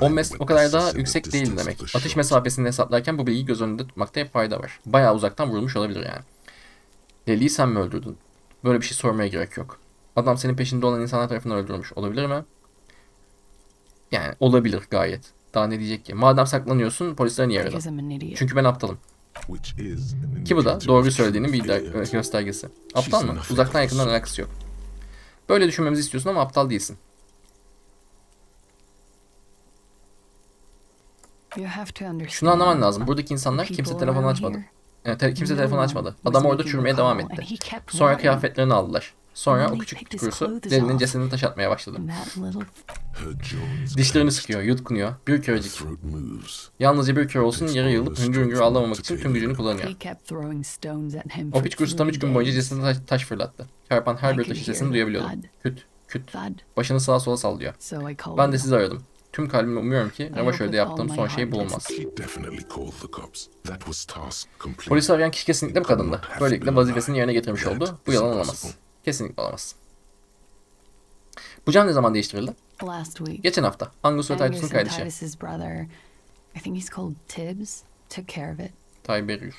o, mes- o kadar daha yüksek değil demek. Atış mesafesini hesaplarken bu bilgiyi göz önünde tutmakta hep fayda var. Bayağı uzaktan vurulmuş olabilir yani. Lili'yi sen mi öldürdün? Böyle bir şey sormaya gerek yok. Adam senin peşinde olan insanlar tarafından öldürülmüş olabilir mi? Yani olabilir gayet. Daha ne diyecek ki? Madem saklanıyorsun polisler niye aradı? Çünkü ben aptalım. Ki bu da doğru söylediğinin bir göstergesi. Aptal mı? Uzaktan yakından alakası yok. Böyle düşünmemizi istiyorsun ama aptal değilsin. You have to understand. Şunu anlaman lazım. Buradaki insanlar kimse telefonu açmadı. Evet, te- kimse telefonu açmadı. Adam orada çürümeye devam etti. Sonra kıyafetlerini aldılar. Sonra o küçük kurusu off. cesedini taşatmaya başladı. And that little Dişlerini sıkıyor, yutkunuyor. Bir körecik. Yalnızca bir kör olsun yarı yılıp hüngür hüngür ağlamamak için tüm gücünü kullanıyor. O piç kurusu tam 3 gün boyunca cesedine taş, taş fırlattı. Çarpan her bir taşı sesini duyabiliyordum. Küt, küt. Başını sağa sola sallıyor. Ben de sizi aradım. Tüm kalbimle umuyorum ki Ravaşör'de yaptığım son şey bulunmaz. Polisi arayan kişi kesinlikle bu kadındı. Böylelikle vazifesini yerine getirmiş oldu. Bu yalan olamaz. Kesinlikle olamaz. Bu cam ne zaman değiştirildi? Last week. Geçen hafta. Angus ve Angus Titus'un kardeşi. I think he's called Tibbs, took care of it. Tiberius.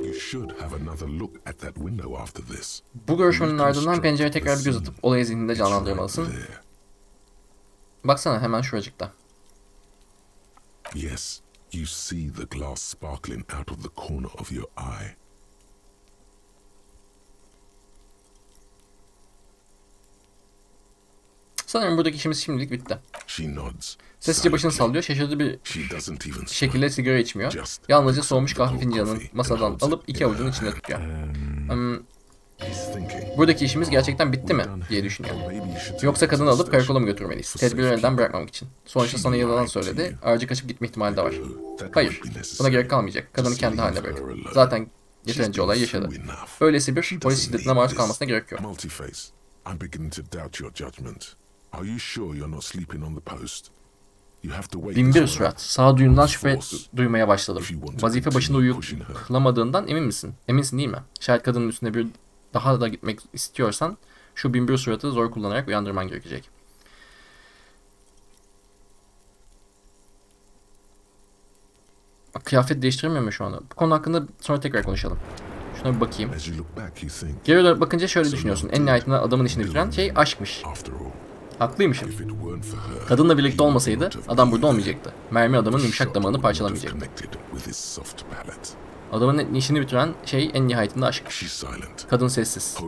You should have another look at that window after this. Bu görüşmenin ardından pencereye tekrar bir göz atıp olayı zihninde canlandırmalısın. Baksana hemen şuracıkta. Yes, you see the glass sparkling out of the corner of your eye. Sanırım buradaki işimiz şimdilik bitti. She nods. Sessizce başını sallıyor. Şaşırtıcı bir şekilde sigara içmiyor. Yalnızca soğumuş kahve fincanını masadan alıp iki avucunun hand. tutuyor. Um, thinking. buradaki işimiz gerçekten bitti mi "We've done diye düşünüyor. Yoksa kadını alıp karakola mı götürmeliyiz? Tedbiri elden bırakmamak için. Sonuçta sana yalan söyledi. Ayrıca kaçıp gitme ihtimali de var. Hayır. Buna gerek kalmayacak. Kadını kendi haline bırak. Zaten yeterince olay yaşadı. Böylesi bir polis şiddetine maruz kalmasına gerek yok. Are you sure you're not sleeping on the post? You have to wait Bin bir this one surat. out. Sağduyumdan şüphe duymaya başladım. Vazife başında uyuklamadığından emin misin? Eminsin değil mi? Şayet kadının üstüne bir daha da gitmek istiyorsan şu bin bir suratı zor kullanarak uyandırman gerekecek. Kıyafet değiştirmiyor mu şu anda? Bu konu hakkında sonra tekrar konuşalım. Şuna bir bakayım. Geri dönüp bakınca şöyle düşünüyorsun. En nihayetinde adamın işini bitiren şey aşkmış. Haklıymışım. Kadınla birlikte olmasaydı adam burada olmayacaktı. Mermi adamın yumuşak have parçalamayacaktı. Adamın işini bitiren şey en nihayetinde aşk. Kadın sessiz.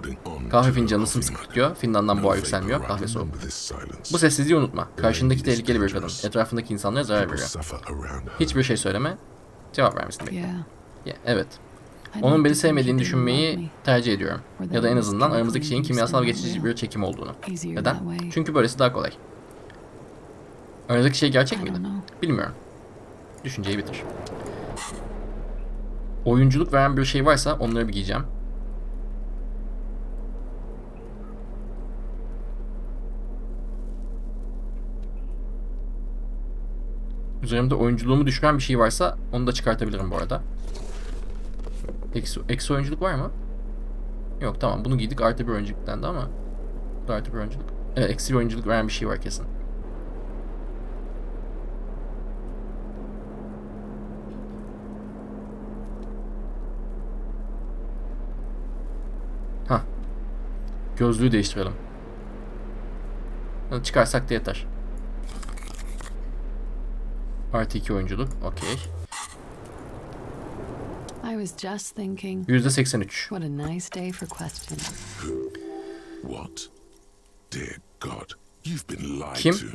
Kahve fincanını sımsıkı tutuyor. Finlandan vapor yükselmiyor. Kahve soğuk. Bu sessizliği unutma. Karşındaki tehlikeli bir kadın. Etrafındaki insanlara zarar veriyor. Hiçbir şey söyleme. Cevap vermesini bekle. Yeah. Evet. Onun beni sevmediğini düşünmeyi me. tercih ediyorum. Ya da en azından aramızdaki şeyin kimyasal geçici bir çekim olduğunu. Neden? Çünkü böylesi daha kolay. Aradaki şey gerçek miydi? Bilmiyorum. Düşünceyi bitir. oyunculuk veren bir şey varsa onları bir giyeceğim. Üzerimde oyunculuğumu düşüren bir şey varsa onu da çıkartabilirim bu arada. Eksi, eksi oyunculuk var mı? Yok tamam bunu giydik artı bir oyunculuk dendi ama. Artı bir oyunculuk. Evet eksi bir oyunculuk veren bir şey var kesin. Ha. Gözlüğü değiştirelim. Çıkarsak da yeter. Artı 2 oyunculuk. Okey. I was just thinking, %83. what a nice day for questions. What? Dear God, you've been lied Kim? to.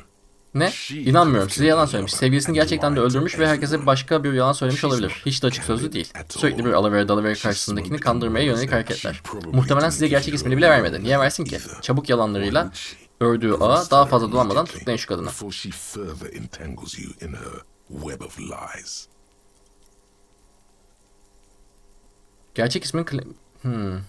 Ne? İnanmıyorum. Size yalan söylemiş. Sevgilisini gerçekten de öldürmüş ve herkese başka bir yalan söylemiş olabilir. Hiç de açık sözlü değil. Sürekli bir alavere dalavere karşısındakini kandırmaya yönelik hareketler. Muhtemelen size gerçek ismini bile vermedi. Niye versin ki? Çabuk yalanlarıyla ördüğü ağa daha fazla dolanmadan tutuklayın şu kadını. Before she further entangles you in her web of lies. Gerçek ismin... Cle- Hmm.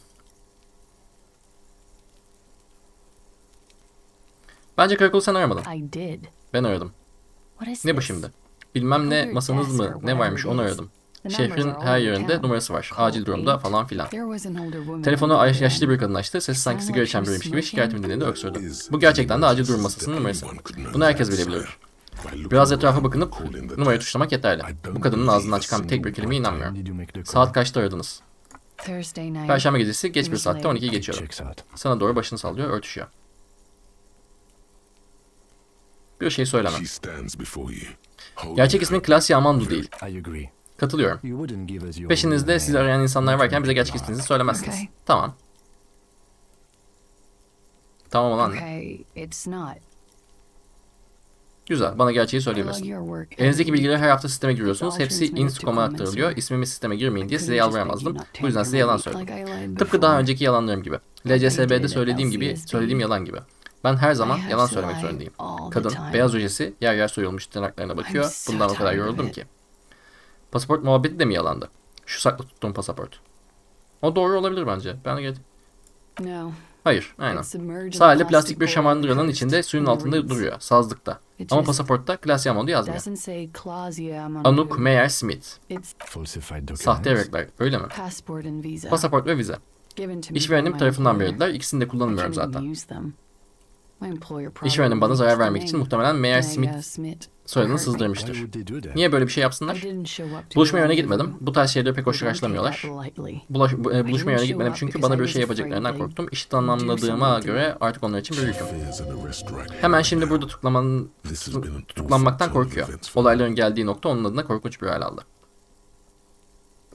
Bence Karakolu sen aramadın. I did. Ben aradım. Ne bu şimdi? Bilmem ne masanız mı ne varmış onu aradım. Şehrin her yerinde numarası var. Acil durumda falan filan. Telefonu yaşlı bir kadın açtı. Sesi sanki sigara içen biriymiş gibi şikayetimi dinledi öksürdü. Bu gerçekten de acil durum masasının numarası. Bunu herkes bilebilir. Biraz etrafa bakınıp numarayı tuşlamak yeterli. Bu kadının ağzından çıkan tek bir kelimeye inanmıyorum. Saat kaçta aradınız? Thursday night. Perşembe gecesi geç bir saatte 12 geçiyor. Checks out. Sana doğru başını sallıyor, örtüşüyor. Bir şey söylemem. Gerçek ismin Klasya Amandu değil. Katılıyorum. Peşinizde sizi arayan insanlar varken bize gerçek isminizi söylemezsiniz. Okay. Tamam. Tamam olan ne? Okay, it's not. Güzel. Bana gerçeği work. Elinizdeki bilgileri her hafta sisteme giriyorsunuz. Hepsi Commons aktarılıyor. İsmimi sisteme girmeyin diye size yalvaramazdım. Bu yüzden size yalan söyledim. Tıpkı daha önceki yalanlarım gibi. LCSB'de söylediğim gibi, söylediğim yalan gibi. Ben her zaman yalan söylemek zorundayım. Kadın, beyaz ojesi, yer yer soyulmuş tırnaklarına bakıyor. Bundan o kadar yoruldum ki. Pasaport muhabbeti de mi yalandı? Şu saklı tuttuğum pasaport. O doğru olabilir bence. Ben de. Hayır, aynen. Sahilde plastik bir şamandıranın içinde suyun altında duruyor. Sazlıkta. It Ama pasaportta Klasyamondu yazmıyor. Anuk Meyer Smith. It's Falsified documents. Sahte evraklar. Öyle mi? passport and visa. Pasaport ve vize. Given to me İşverenim tarafından verildiler. İkisini de I kullanmıyorum zaten. Probably İşverenim bana zarar vermek için muhtemelen Meyer Maya Smith soyadını sızdırmıştır. Niye böyle bir şey yapsınlar? Buluşma yerine gitmedim. Bu tarz şeyleri pek hoş karşılamıyorlar. Bulaş, bu- e, buluşma yerine gitmedim çünkü bana was şey yapacaklarından korktum. İşte anlamladığıma göre artık onlar için büyüküm. right Hemen şimdi burada tutuklamanın, This has been an awful tutuklanmaktan korkuyor. Olayların geldiği nokta onun adına korkunç bir hal aldı.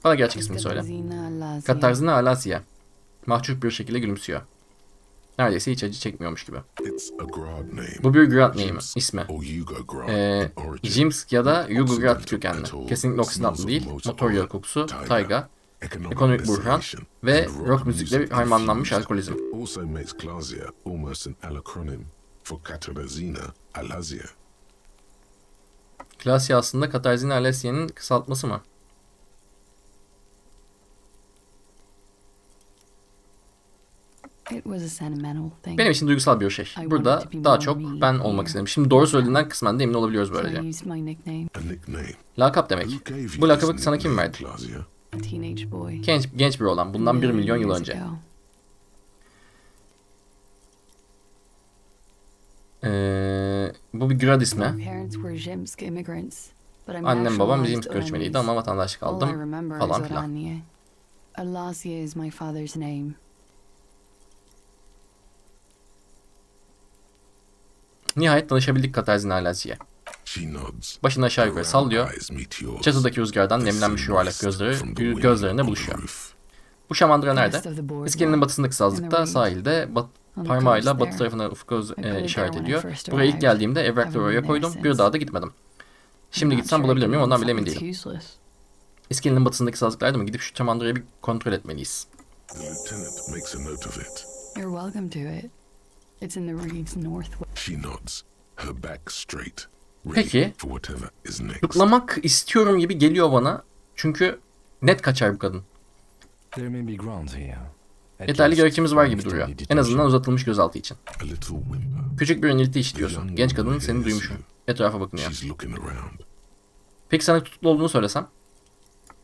Bana gerçek ismini söyle. Katarzyna Lazia. Katarzina Alasya. Mahcup bir şekilde gülümsüyor. Neredeyse hiç acı çekmiyormuş gibi. Bu bir Grad name ismi. Ee. Jimsk ya da Yugo Grad Occidental kökenli. Kesinlikle of değil. motor yağı kokusu, tayga, ekonomik desolation, ve rock müzikle harmanlanmış alkolizm. Klasya aslında Katarzina Alasya'nın kısaltması mı? It was a sentimental thing. Benim için duygusal bir şey. Burada daha çok ben olmak istedim. Şimdi doğru söylediğinden kısmen de emin olabiliyoruz böylece. Lakap demek. Bu lakabı sana kim verdi? Klasia? a teenage boy. Genç, genç bir oğlan. Bundan bir milyon yıl önce. Ee, bu bir grad ismi. Annem babam Zimsk göçmeniydi ama vatandaşlık aldım falan filan. Alasia is my father's name. Nihayet Alasya'ya. She nods. Başını aşağı yukarı sallıyor. Çatıdaki rüzgardan nemlenmiş yuvarlak gözleri gözlerinde buluşuyor. Bu şamandıra nerede? İskelenin batısındaki sazlıkta sahilde bat, parmağıyla batı tarafına ufka e, işaret ediyor. Buraya ilk geldiğimde evrakları oraya koydum. Bir daha da gitmedim. Şimdi gitsem bulabilir miyim ondan bile emin değilim. İskelenin batısındaki sazlıklarda mı? Gidip şu şamandırayı bir kontrol etmeliyiz. It's in the reeds northwest. She nods, her back straight, ready Peki. for whatever is next. Tutuklamak istiyorum gibi geliyor bana. Çünkü Net kaçar bu kadın. There may be grounds here. At Yeterli gerekçemiz var gibi duruyor. En azından uzatılmış gözaltı için. A little whimper. Küçük bir inilti işitiyorsun. Genç kadın seni duymuş. Etrafa bakınıyor. Peki sana tutuklu olduğunu söylesem? But I haven't done anything.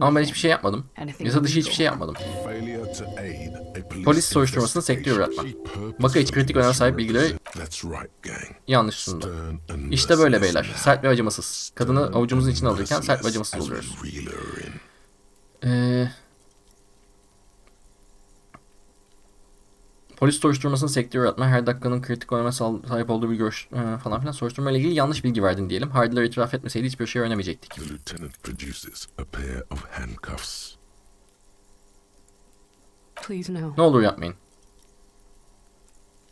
Ama ben hiçbir şey yapmadım. Yasa dışı hiçbir şey yapmadım. Failure to aid a police Polis soruşturmasını sekteye investigation. uğratma. She purposely Vaka iç kritik öneme sahip bilgileri yanlış sundu. İşte böyle beyler. Sert ve acımasız. Kadını avucumuzun içine alırken sert ve acımasız oluyoruz. reel her in. Ee, polis soruşturmasını sekteye uğratma, her dakikanın kritik öneme sahip olduğu bir görüş e, falan filan soruşturma ile ilgili yanlış bilgi verdin diyelim. Hardiler itiraf etmeseydi hiçbir şey öğrenemeyecektik. The lieutenant produces a pair of handcuffs. Please no. Ne olur yapmayın.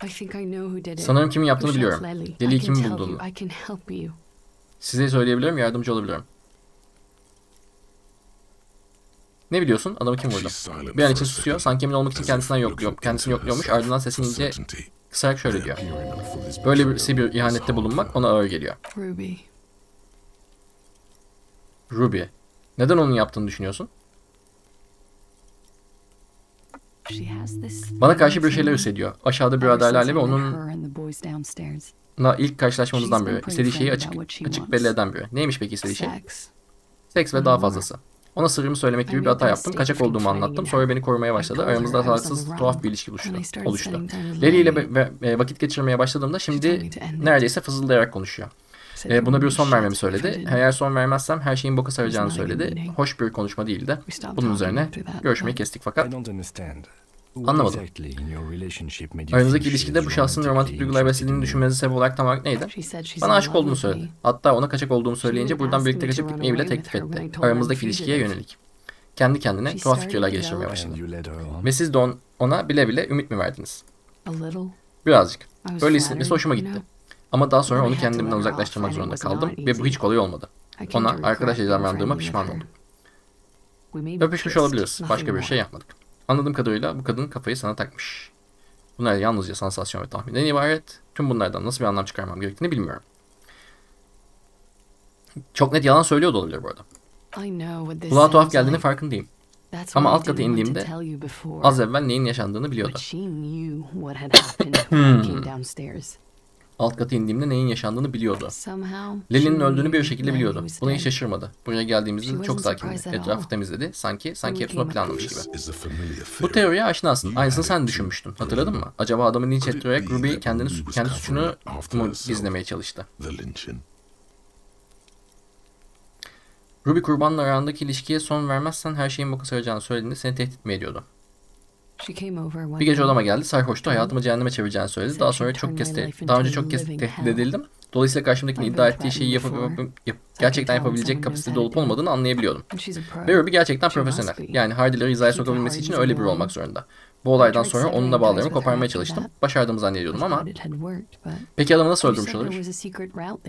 I think I know who did it. Sanırım kimin yaptığını biliyorum. Deliği tell bulduğunu. Size söyleyebilirim, yardımcı olabilirim. Ne biliyorsun? Adamı kim vurdu? Bir an için susuyor. Sanki emin olmak için kendisinden yokluyor, looking kendisini yokluyormuş. Ardından sesini ince kısarak şöyle diyor. Böyle birisi bir ihanette bulunmak ona ağır geliyor. Ruby. Ruby. Neden onun yaptığını düşünüyorsun? Bana karşı bir şeyler hissediyor. Aşağıda biraderlerle ve onunla ilk karşılaşmamızdan beri. İstediği şeyi açık, açık belli eden biri. Neymiş peki istediği şey? Sex. Seks ve daha fazlası. Ona sırrımı söylemek gibi bir hata yaptım. Kaçak olduğumu anlattım. Sonra beni korumaya başladı. Aramızda hataksız tuhaf bir ilişki oluştu. oluştu. Lely ile e, vakit geçirmeye başladığımda şimdi neredeyse fızıldayarak konuşuyor. E, buna bir son vermemi söyledi. Eğer son vermezsem her şeyin boka saracağını söyledi. Hoş bir konuşma değildi. Bunun üzerine görüşmeyi kestik fakat Anlamadım. Aranızdaki ilişkide bu şahsın romantik duygular beslediğini düşünmenize sebep olarak tam olarak neydi? Bana aşık olduğunu söyledi. Hatta ona kaçak olduğumu söyleyince buradan birlikte kaçıp gitmeyi bile teklif etti. Aramızdaki ilişkiye yönelik. Kendi kendine tuhaf fikirler geliştirmeye başladı. Ve siz de on- ona bile bile ümit mi verdiniz? Birazcık. Böyle hissetmesi hoşuma gitti. Ama daha sonra onu kendimden uzaklaştırmak zorunda kaldım ve bu hiç kolay olmadı. Ona davrandığıma friendly pişman oldum. Öpüşmüş olabiliriz. Başka bir şey yapmadık. Anladığım kadarıyla bu kadın kafayı sana takmış. Bunlar yalnızca sansasyon ve tahminden ibaret. Tüm bunlardan nasıl bir anlam çıkarmam gerektiğini bilmiyorum. Çok net yalan söylüyor da olabilir bu arada. Kulağa tuhaf sounds geldiğini like. farkındayım. Ama alt kata indiğimde. Az evvel neyin yaşandığını biliyordu. Alt kata indiğimde neyin yaşandığını biliyordu. She öldüğünü bir şekilde biliyordu. Buna hiç şaşırmadı. Buraya geldiğimizde çok sakindi. Etrafı temizledi. Sanki sanki hepsini planlamış gibi. Bu teoriye aşinasın. Aynısını sen düşünmüştün. Hatırladın mı? Acaba adamı linç ettirerek Ruby kendini, kendi suçunu mu gizlemeye çalıştı? Ruby kurbanla arandaki ilişkiye son vermezsen her şeyin boka saracağını söylediğinde seni tehdit mi ediyordu? She came over one Bir gece odama geldi, sarhoştu, hayatımı cehenneme çevireceğini söyledi. Daha sonra çok kez daha önce çok kez tehdit edildim. Dolayısıyla karşımdakinin iddia ettiği şeyi yapıp, yapıp- yap- gerçekten yapabilecek kapasitede olup olmadığını anlayabiliyordum. Ve Ruby gerçekten profesyonel. Yani Hardy'leri hizaya sokabilmesi için öyle biri olmak zorunda. Bu olaydan sonra onunla bağlarımı koparmaya çalıştım. Başardığımı zannediyordum ama peki adamı nasıl öldürmüş olabilir?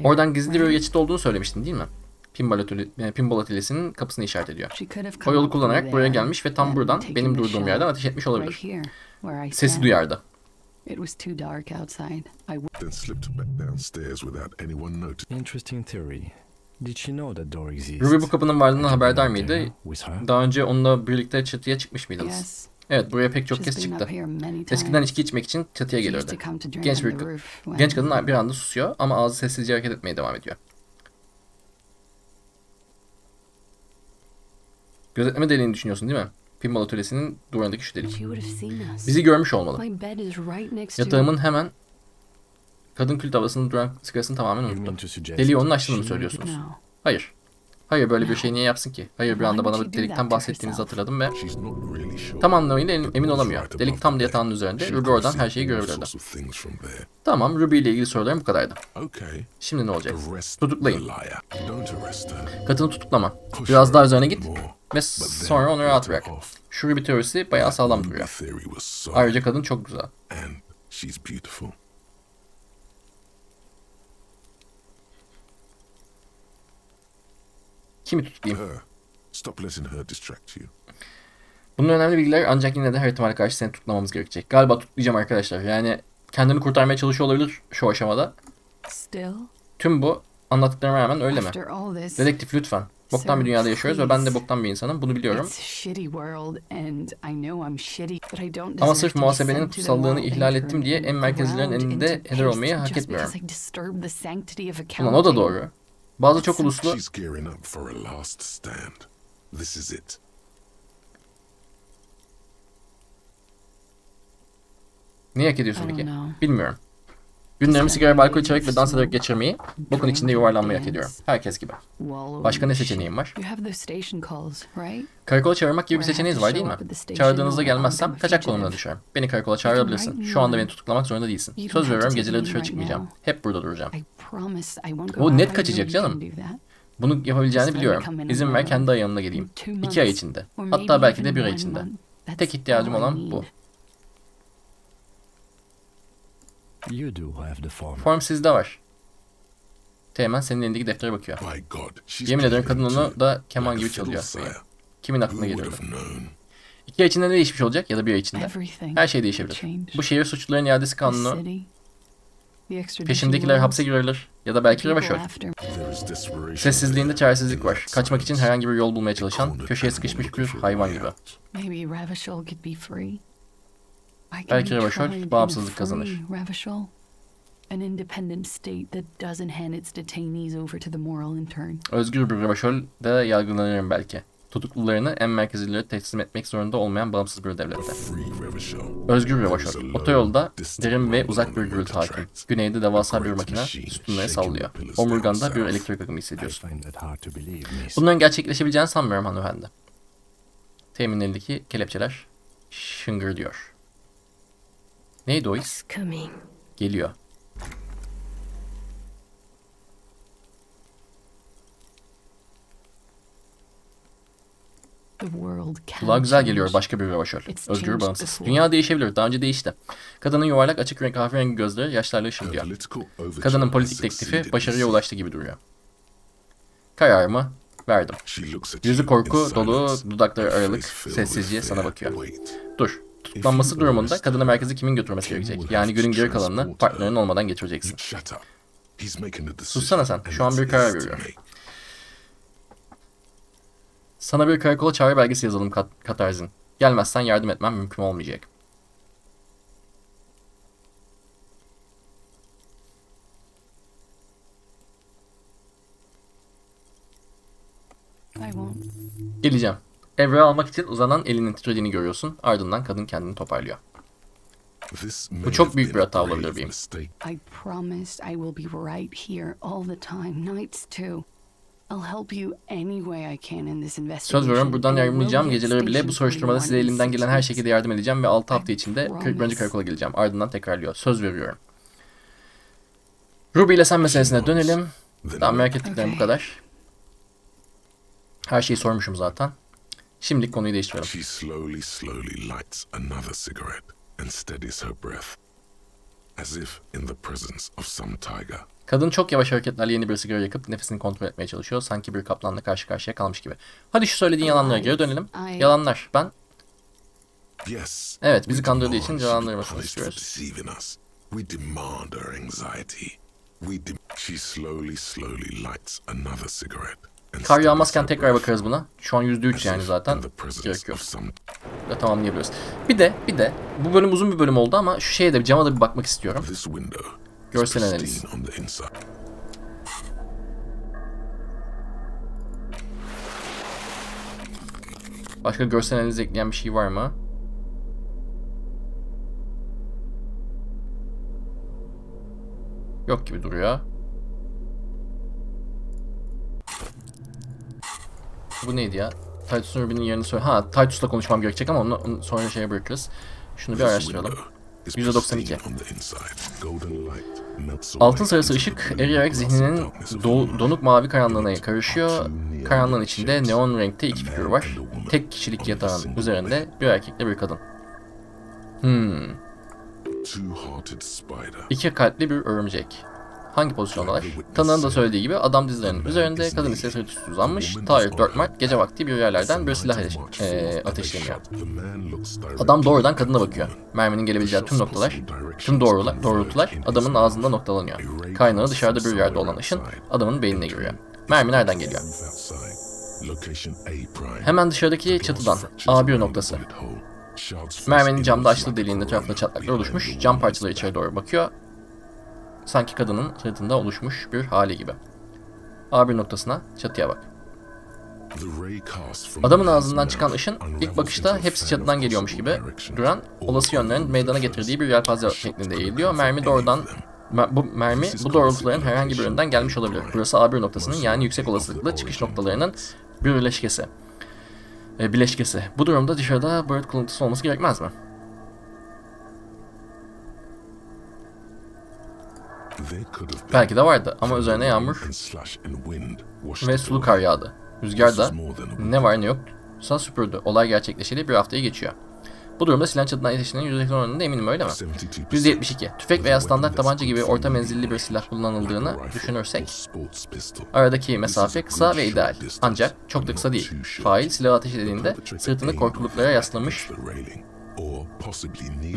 Oradan gizli bir geçit olduğunu söylemiştin değil mi? Pinball, atölye, pinball atölyesinin kapısını işaret ediyor. O yolu kullanarak buraya gelmiş ve tam buradan benim durduğum yerden ateş etmiş olabilir. Sesi duyardı. It was too dark outside. I Then slipped back downstairs without anyone noticing. Interesting theory. Did she know that door exists? Ruby bu kapının varlığından haberdar mıydı? Daha önce onunla birlikte çatıya çıkmış mıydınız? yes. Evet buraya pek çok kez çıktı. Eskiden içki içmek için çatıya gelirdi. Genç bir Genç kadın bir anda susuyor ama ağzı sessizce hareket etmeye devam ediyor. Gözetleme deliğini düşünüyorsun değil mi? Pinball atölyesinin duvarındaki şu delik. Bizi görmüş olmalı. Yatağımın hemen kadın kült havasında duran sigarasını tamamen You mean unuttu. to suggest Deliği onun açtığını mı söylüyorsunuz? Hayır. Hayır böyle bir şey niye yapsın ki? Hayır bir anda bana bu do delikten bahsettiğinizi hatırladım ve tam anlamıyla emin, olamıyor. Delik tam da yatağının üzerinde. Ruby oradan her şeyi görebilirdi. Tamam Ruby ile ilgili sorularım bu kadardı. Şimdi ne olacak? Tutuklayın. Kadını tutuklama. Biraz daha üzerine git ve sonra onu rahat bırak. Şu Ruby teorisi bayağı sağlam duruyor. Ayrıca kadın çok güzel. Kimi tutuklayayım? Her. Stop letting her distract you. Bunun önemli bilgiler ancak yine de her ihtimale karşı seni tutuklamamız gerekecek. Galiba tutuklayacağım arkadaşlar. Yani kendini kurtarmaya çalışıyor olabilir şu aşamada. Still, Tüm bu anlattıklarıma rağmen öyle mi? Dedektif lütfen. Boktan bir dünyada yaşıyoruz ve ben de boktan bir insanım. Bunu biliyorum. Ama sırf muhasebenin kutsallığını ihlal ettim diye en merkezcilerin elinde heder olmayı hak etmiyorum. Ulan o da doğru. Bazı çok uluslu She's gearing up for a last stand. This is it. Neyi hak ediyorsun I don't peki? know. Bilmiyorum. Günlerimi sigara, alkol içerek ve dans ederek geçirmeyi, bokun içinde yuvarlanmayı hak ediyorum. Herkes gibi. Başka ne seçeneğim var? Karakola çağırmak gibi bir seçeneğiniz var değil mi? Çağırdığınızda gelmezsem kaçak konumuna düşerim. Beni karakola çağırabilirsin. Şu anda beni tutuklamak zorunda değilsin. Söz veriyorum geceleri dışarı çıkmayacağım. Hep burada duracağım. Bu net kaçacak canım. Bunu yapabileceğini biliyorum. İzin ver kendi ayağımla geleyim. İki ay içinde. Hatta belki de bir ay içinde. Tek ihtiyacım olan bu. You do have the form. Form sizde var. Teğmen senin elindeki deftere bakıyor. By God, she's Yemin ederim kadın onu too. da keman Like gibi çalıyor. Kimin aklına gelirdi? İki ay içinde ne değişmiş olacak ya da bir ay içinde? Everything Her şey değişebilir. Bu şehir suçluların iadesi kanunu, laws, hapse girilir ya da belki desperation Sessizliğinde çaresizlik var. Kaçmak için herhangi bir yol bulmaya çalışan, köşeye sıkışmış bir hayvan gibi. Belki a bağımsızlık kazanır. free Ravishol. An independent state that doesn't hand its detainees over to the moral intern. Özgür bir revaşörde yargılanırım belki. Tutuklularını en merkezilere teslim etmek zorunda olmayan bağımsız bir devlette. Özgür low, Otoyolda derin ve uzak bir gürültü hakim. Güneyde devasa bir makine sütunları sallıyor. Omurganda bir elektrik akımı hissediyorsun. find that hard to believe, miss. Bunların gerçekleşebileceğini sanmıyorum hanımefendi. Teğmenin elindeki kelepçeler şıngır diyor. Neydi o? Coming. Geliyor. The world can Kulağa güzel geliyor başka bir revaşör. It's Özgür bağımsız. Dünya değişebilir. Daha önce değişti. Kadının yuvarlak açık renk kahverengi gözleri yaşlarla ışıldıyor. Kadının politik teklifi başarıya ulaştı gibi duruyor. Kararımı verdim. Yüzü korku dolu, dudakları aralık, sessizce sana bakıyor. Dur. Tutuklanması durumunda kadını merkeze kimin götürmesi gerekecek? Yani günün geri kalanını partnerin olmadan geçireceksin. Sussana sen, şu an bir karar veriyor. Sana bir karakola çağrı belgesi yazalım Kat Katarzin. Gelmezsen yardım etmem mümkün olmayacak. Geleceğim. Evrağı almak için uzanan elinin titrediğini görüyorsun. Ardından kadın kendini toparlıyor. Bu çok büyük bir hata olabilir mistake. I promised I will be right here all the time, nights too. I'll help you any way I can in this investigation. Söz veriyorum buradan yardımlayacağım. Geceleri bile bu soruşturmada size 41 in elimden gelen her şekilde yardım edeceğim ve 6 hafta içinde. 41. karakola geleceğim. Ardından tekrarlıyor. Söz veriyorum. Ruby ile sen meselesine dönelim. Tamam merak ettiklerim bu kadar. Her şeyi sormuşum zaten. Şimdilik konuyu değiştirelim. She slowly, slowly lights another cigarette and steadies her breath, as if in the presence of some tiger. Kadın çok yavaş hareketlerle yeni bir sigara yakıp nefesini kontrol etmeye çalışıyor. Sanki bir kaplanla karşı karşıya kalmış gibi. Hadi şu söylediğin yalanlara geri dönelim. Ay. Yalanlar. Ben Yes. Evet, bizi kandırdığı için for istiyoruz. We demand her anxiety. We de- she slowly, slowly lights another cigarette. Kar yağmazken tekrar bakarız buna. Şu an %3 as yani zaten. Gerek yok. Ve tamamlayabiliyoruz. Bir de bir de bu bölüm uzun bir bölüm oldu ama şu şeye de cama da bir bakmak istiyorum. Görsel analiz. Başka görsel analiz ekleyen bir şey var mı? Yok gibi duruyor. Bu neydi ya? Titus Rubin'in yerini söyle. Ha, Titus'la konuşmam gerekecek ama onu, onu sonra şeye bırakırız. Şunu bir araştıralım. window is %92. pristine on the inside. Golden light melts Altın sarısı ışık eriyerek zihninin do- donuk mavi karanlığına karışıyor. Karanlığın içinde neon renkte iki figür var. Tek kişilik yatağın üzerinde bir erkekle bir kadın. Hmm. İki kalpli bir örümcek. Hangi pozisyondalar? Tanığın da söylediği gibi adam dizlerinin üzerinde, kadın ise sırt üstü uzanmış. 4 Mart gece vakti bir yerlerden bir silah eee, ateşleniyor. Adam doğrudan kadına bakıyor. Merminin gelebileceği tüm noktalar, tüm doğrular, doğrultular adamın ağzında noktalanıyor. Kaynağı dışarıda bir yerde olan ışın adamın beynine giriyor. Mermi nereden geliyor? Hemen dışarıdaki çatıdan A1 noktası. Merve'nin camda açtığı deliğin etrafında çatlaklar oluşmuş. Cam parçaları içeri doğru bakıyor. Sanki kadının sırtında oluşmuş bir hali gibi. A1 noktasına çatıya bak. Adamın ağzından çıkan ışın ilk bakışta hepsi çatıdan geliyormuş gibi duran olası yönlerin meydana getirdiği bir yelpaze şeklinde eğiliyor. Mermi doğrudan bu mermi bu doğrultuların herhangi bir yönden gelmiş olabilir. Burası A1 noktasının yani yüksek olasılıklı çıkış noktalarının bir birleşkesi. E, bileşkesi. Bu durumda dışarıda Bird kılıntısı olması gerekmez mi? Belki de vardı ama üzerine yağmur ve sulu kar yağdı. Rüzgar da ne var ne yoksa süpürdü. Olay gerçekleşeli bir haftayı geçiyor. Bu durumda silah çatından yetiştiğinin %80 oranında eminim öyle mi? %72. Tüfek veya standart tabanca gibi orta menzilli bir silah kullanıldığını düşünürsek aradaki mesafe kısa ve ideal. Ancak çok da kısa değil. Fail silahı ateş edildiğinde sırtını korkuluklara yaslamış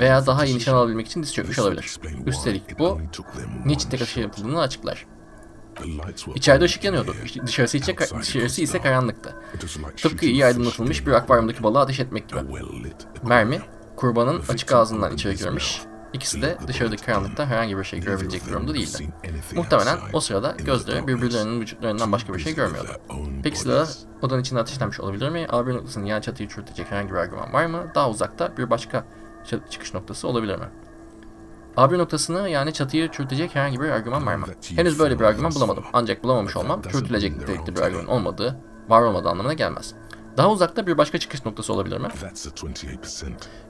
veya daha iyi nişan alabilmek için diz çökmüş olabilir. Üstelik bu niçin tek atış yapıldığını açıklar. İçeride ışık yanıyordu. Dışarısı, içe, dışarısı ise karanlıktı. Tıpkı iyi aydınlatılmış bir akvaryumdaki balığa ateş etmek gibi. Mermi, kurbanın açık ağzından içeri girmiş. İkisi de dışarıdaki karanlıkta herhangi bir şey görebilecek durumda değildi. Muhtemelen o sırada gözleri birbirlerinin vücutlarından başka bir şey görmüyordu. Peki silahı odanın içinde ateşlenmiş olabilir mi? A1 noktasının yan çatıyı çürütecek herhangi bir argüman var mı? Daha uzakta bir başka çıkış noktası olabilir mi? A1 noktasını yani çatıyı çürütecek herhangi bir argüman var mı? Henüz böyle bir argüman bulamadım. Ancak bulamamış olmam çürütülecek nitelikte bir argüman olmadığı, var olmadığı anlamına gelmez. Daha uzakta bir başka çıkış noktası olabilir mi?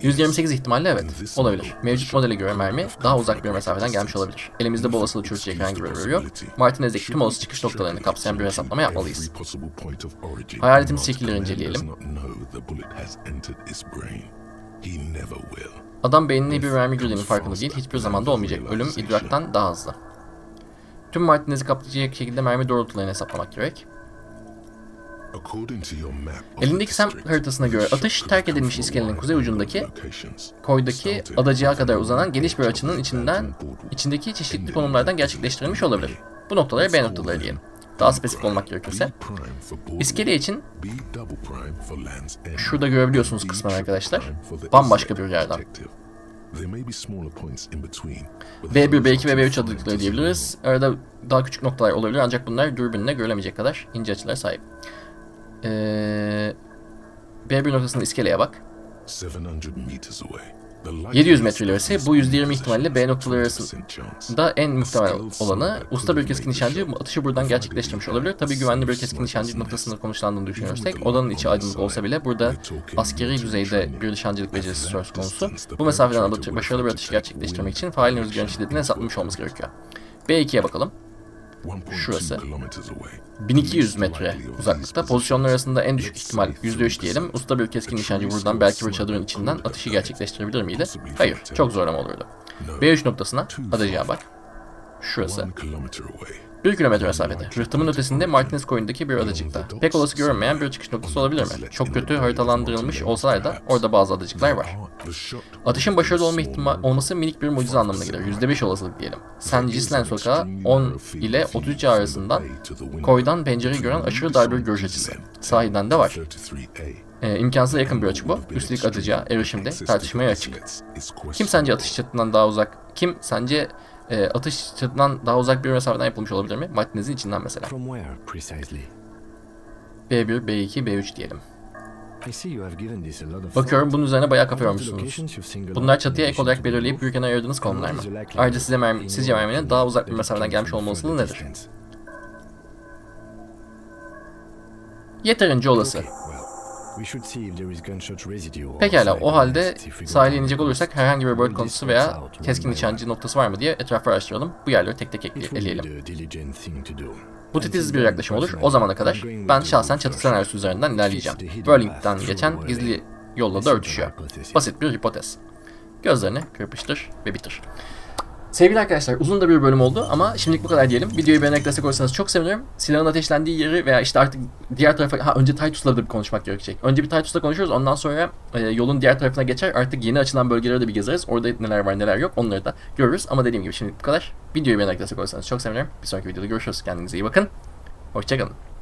%28 ihtimalle evet, olabilir. Mevcut modele göre mermi daha uzak bir mesafeden gelmiş olabilir. Elimizde bu olasılığı çürütecek herhangi bir ürün yok. Martinez'deki tüm olası çıkış noktalarını kapsayan bir hesaplama yapmalıyız. Hayaletimiz şekilleri inceleyelim. Adam beynine bir mermi girdiğinin farkında değil, hiçbir zamanda olmayacak. Ölüm idraktan daha hızlı. Tüm Martinez'i kaplayacak şekilde mermi doğrultularını hesaplamak gerek. Elindeki sem haritasına göre atış terk edilmiş iskelenin kuzey ucundaki koydaki adacığa kadar uzanan geniş bir açının içinden içindeki çeşitli konumlardan gerçekleştirilmiş olabilir. Bu noktaları B noktaları diyelim. Daha spesifik olmak gerekirse. İskele için şurada görebiliyorsunuz kısmen arkadaşlar. Bambaşka bir yerden. B1, B2 ve B3 adlıkları diyebiliriz. Arada daha küçük noktalar olabilir ancak bunlar dürbünle görülemeyecek kadar ince açılara sahip. Ee, B1 noktasının iskeleye bak. 700 metre ilerisi bu %20 ihtimalle B noktaları arasında en muhtemel olanı. Usta bir keskin nişancı atışı buradan gerçekleştirmiş olabilir. Tabi güvenli bir keskin nişancı noktasında konuşlandığını düşünürsek odanın içi aydınlık olsa bile burada askeri düzeyde bir nişancılık becerisi söz konusu. Bu mesafeden başarılı bir atış gerçekleştirmek için failin rüzgarın şiddetini hesaplamış olması gerekiyor. B2'ye bakalım. Şurası. 1200 metre uzaklıkta. Pozisyonlar arasında en düşük ihtimal %3 diyelim. Usta bir keskin nişancı buradan belki bir çadırın içinden atışı gerçekleştirebilir miydi? Hayır. Çok zorlama olurdu. B3 noktasına adacığa bak. Şurası. 1 kilometre mesafede. Rıhtımın ötesinde Martinez koyundaki bir adacıkta. Pek olası görünmeyen bir çıkış noktası olabilir mi? Çok kötü haritalandırılmış olsalar da orada bazı adacıklar var. Atışın başarılı olma ihtimal olması minik bir mucize anlamına gelir. %5 olasılık diyelim. San Gislen sokağı 10 ile 33 arasından koydan pencereyi gören aşırı dar bir görüş açısı. Sahiden de var. Ee, imkansıza yakın bir açı bu. Üstelik atıcıya erişimde tartışmaya açık. Kim sence atış çatından daha uzak? Kim sence e, atış çatından daha uzak bir mesafeden yapılmış olabilir mi? Martinez'in içinden mesela. B1, B2, B3 diyelim. Bakıyorum bunun üzerine bayağı kafa yormuşsunuz. Bunlar çatıya ek olarak belirleyip büyürken ayırdığınız konumlar mı? Ayrıca size mermi, sizce merminin daha uzak bir mesafeden gelmiş olma olasılığı nedir? Yeterince olası. Pekala o halde sahile inecek olursak herhangi bir bird konusu veya keskin nişancı noktası var mı diye etrafı araştıralım. Bu yerleri tek tek eleyelim. Bu titiz bir yaklaşım olur. O zamana kadar ben şahsen çatı senaryosu üzerinden ilerleyeceğim. Burlington geçen gizli yolla da örtüşüyor. Basit bir hipotez. Gözlerini kırpıştır ve bitir. Sevgili arkadaşlar uzun da bir bölüm oldu ama şimdilik bu kadar diyelim. Videoyu beğenerek destek olursanız çok sevinirim. Silahın ateşlendiği yeri veya işte artık diğer tarafa... Ha önce Titus'la da bir konuşmak gerekecek. Önce bir Titus'la konuşuruz ondan sonra e, yolun diğer tarafına geçer. Artık yeni açılan bölgeleri de bir gezeriz. Orada neler var neler yok onları da görürüz. Ama dediğim gibi şimdilik bu kadar. Videoyu beğenerek destek olursanız çok sevinirim. Bir sonraki videoda görüşürüz. Kendinize iyi bakın. Hoşçakalın.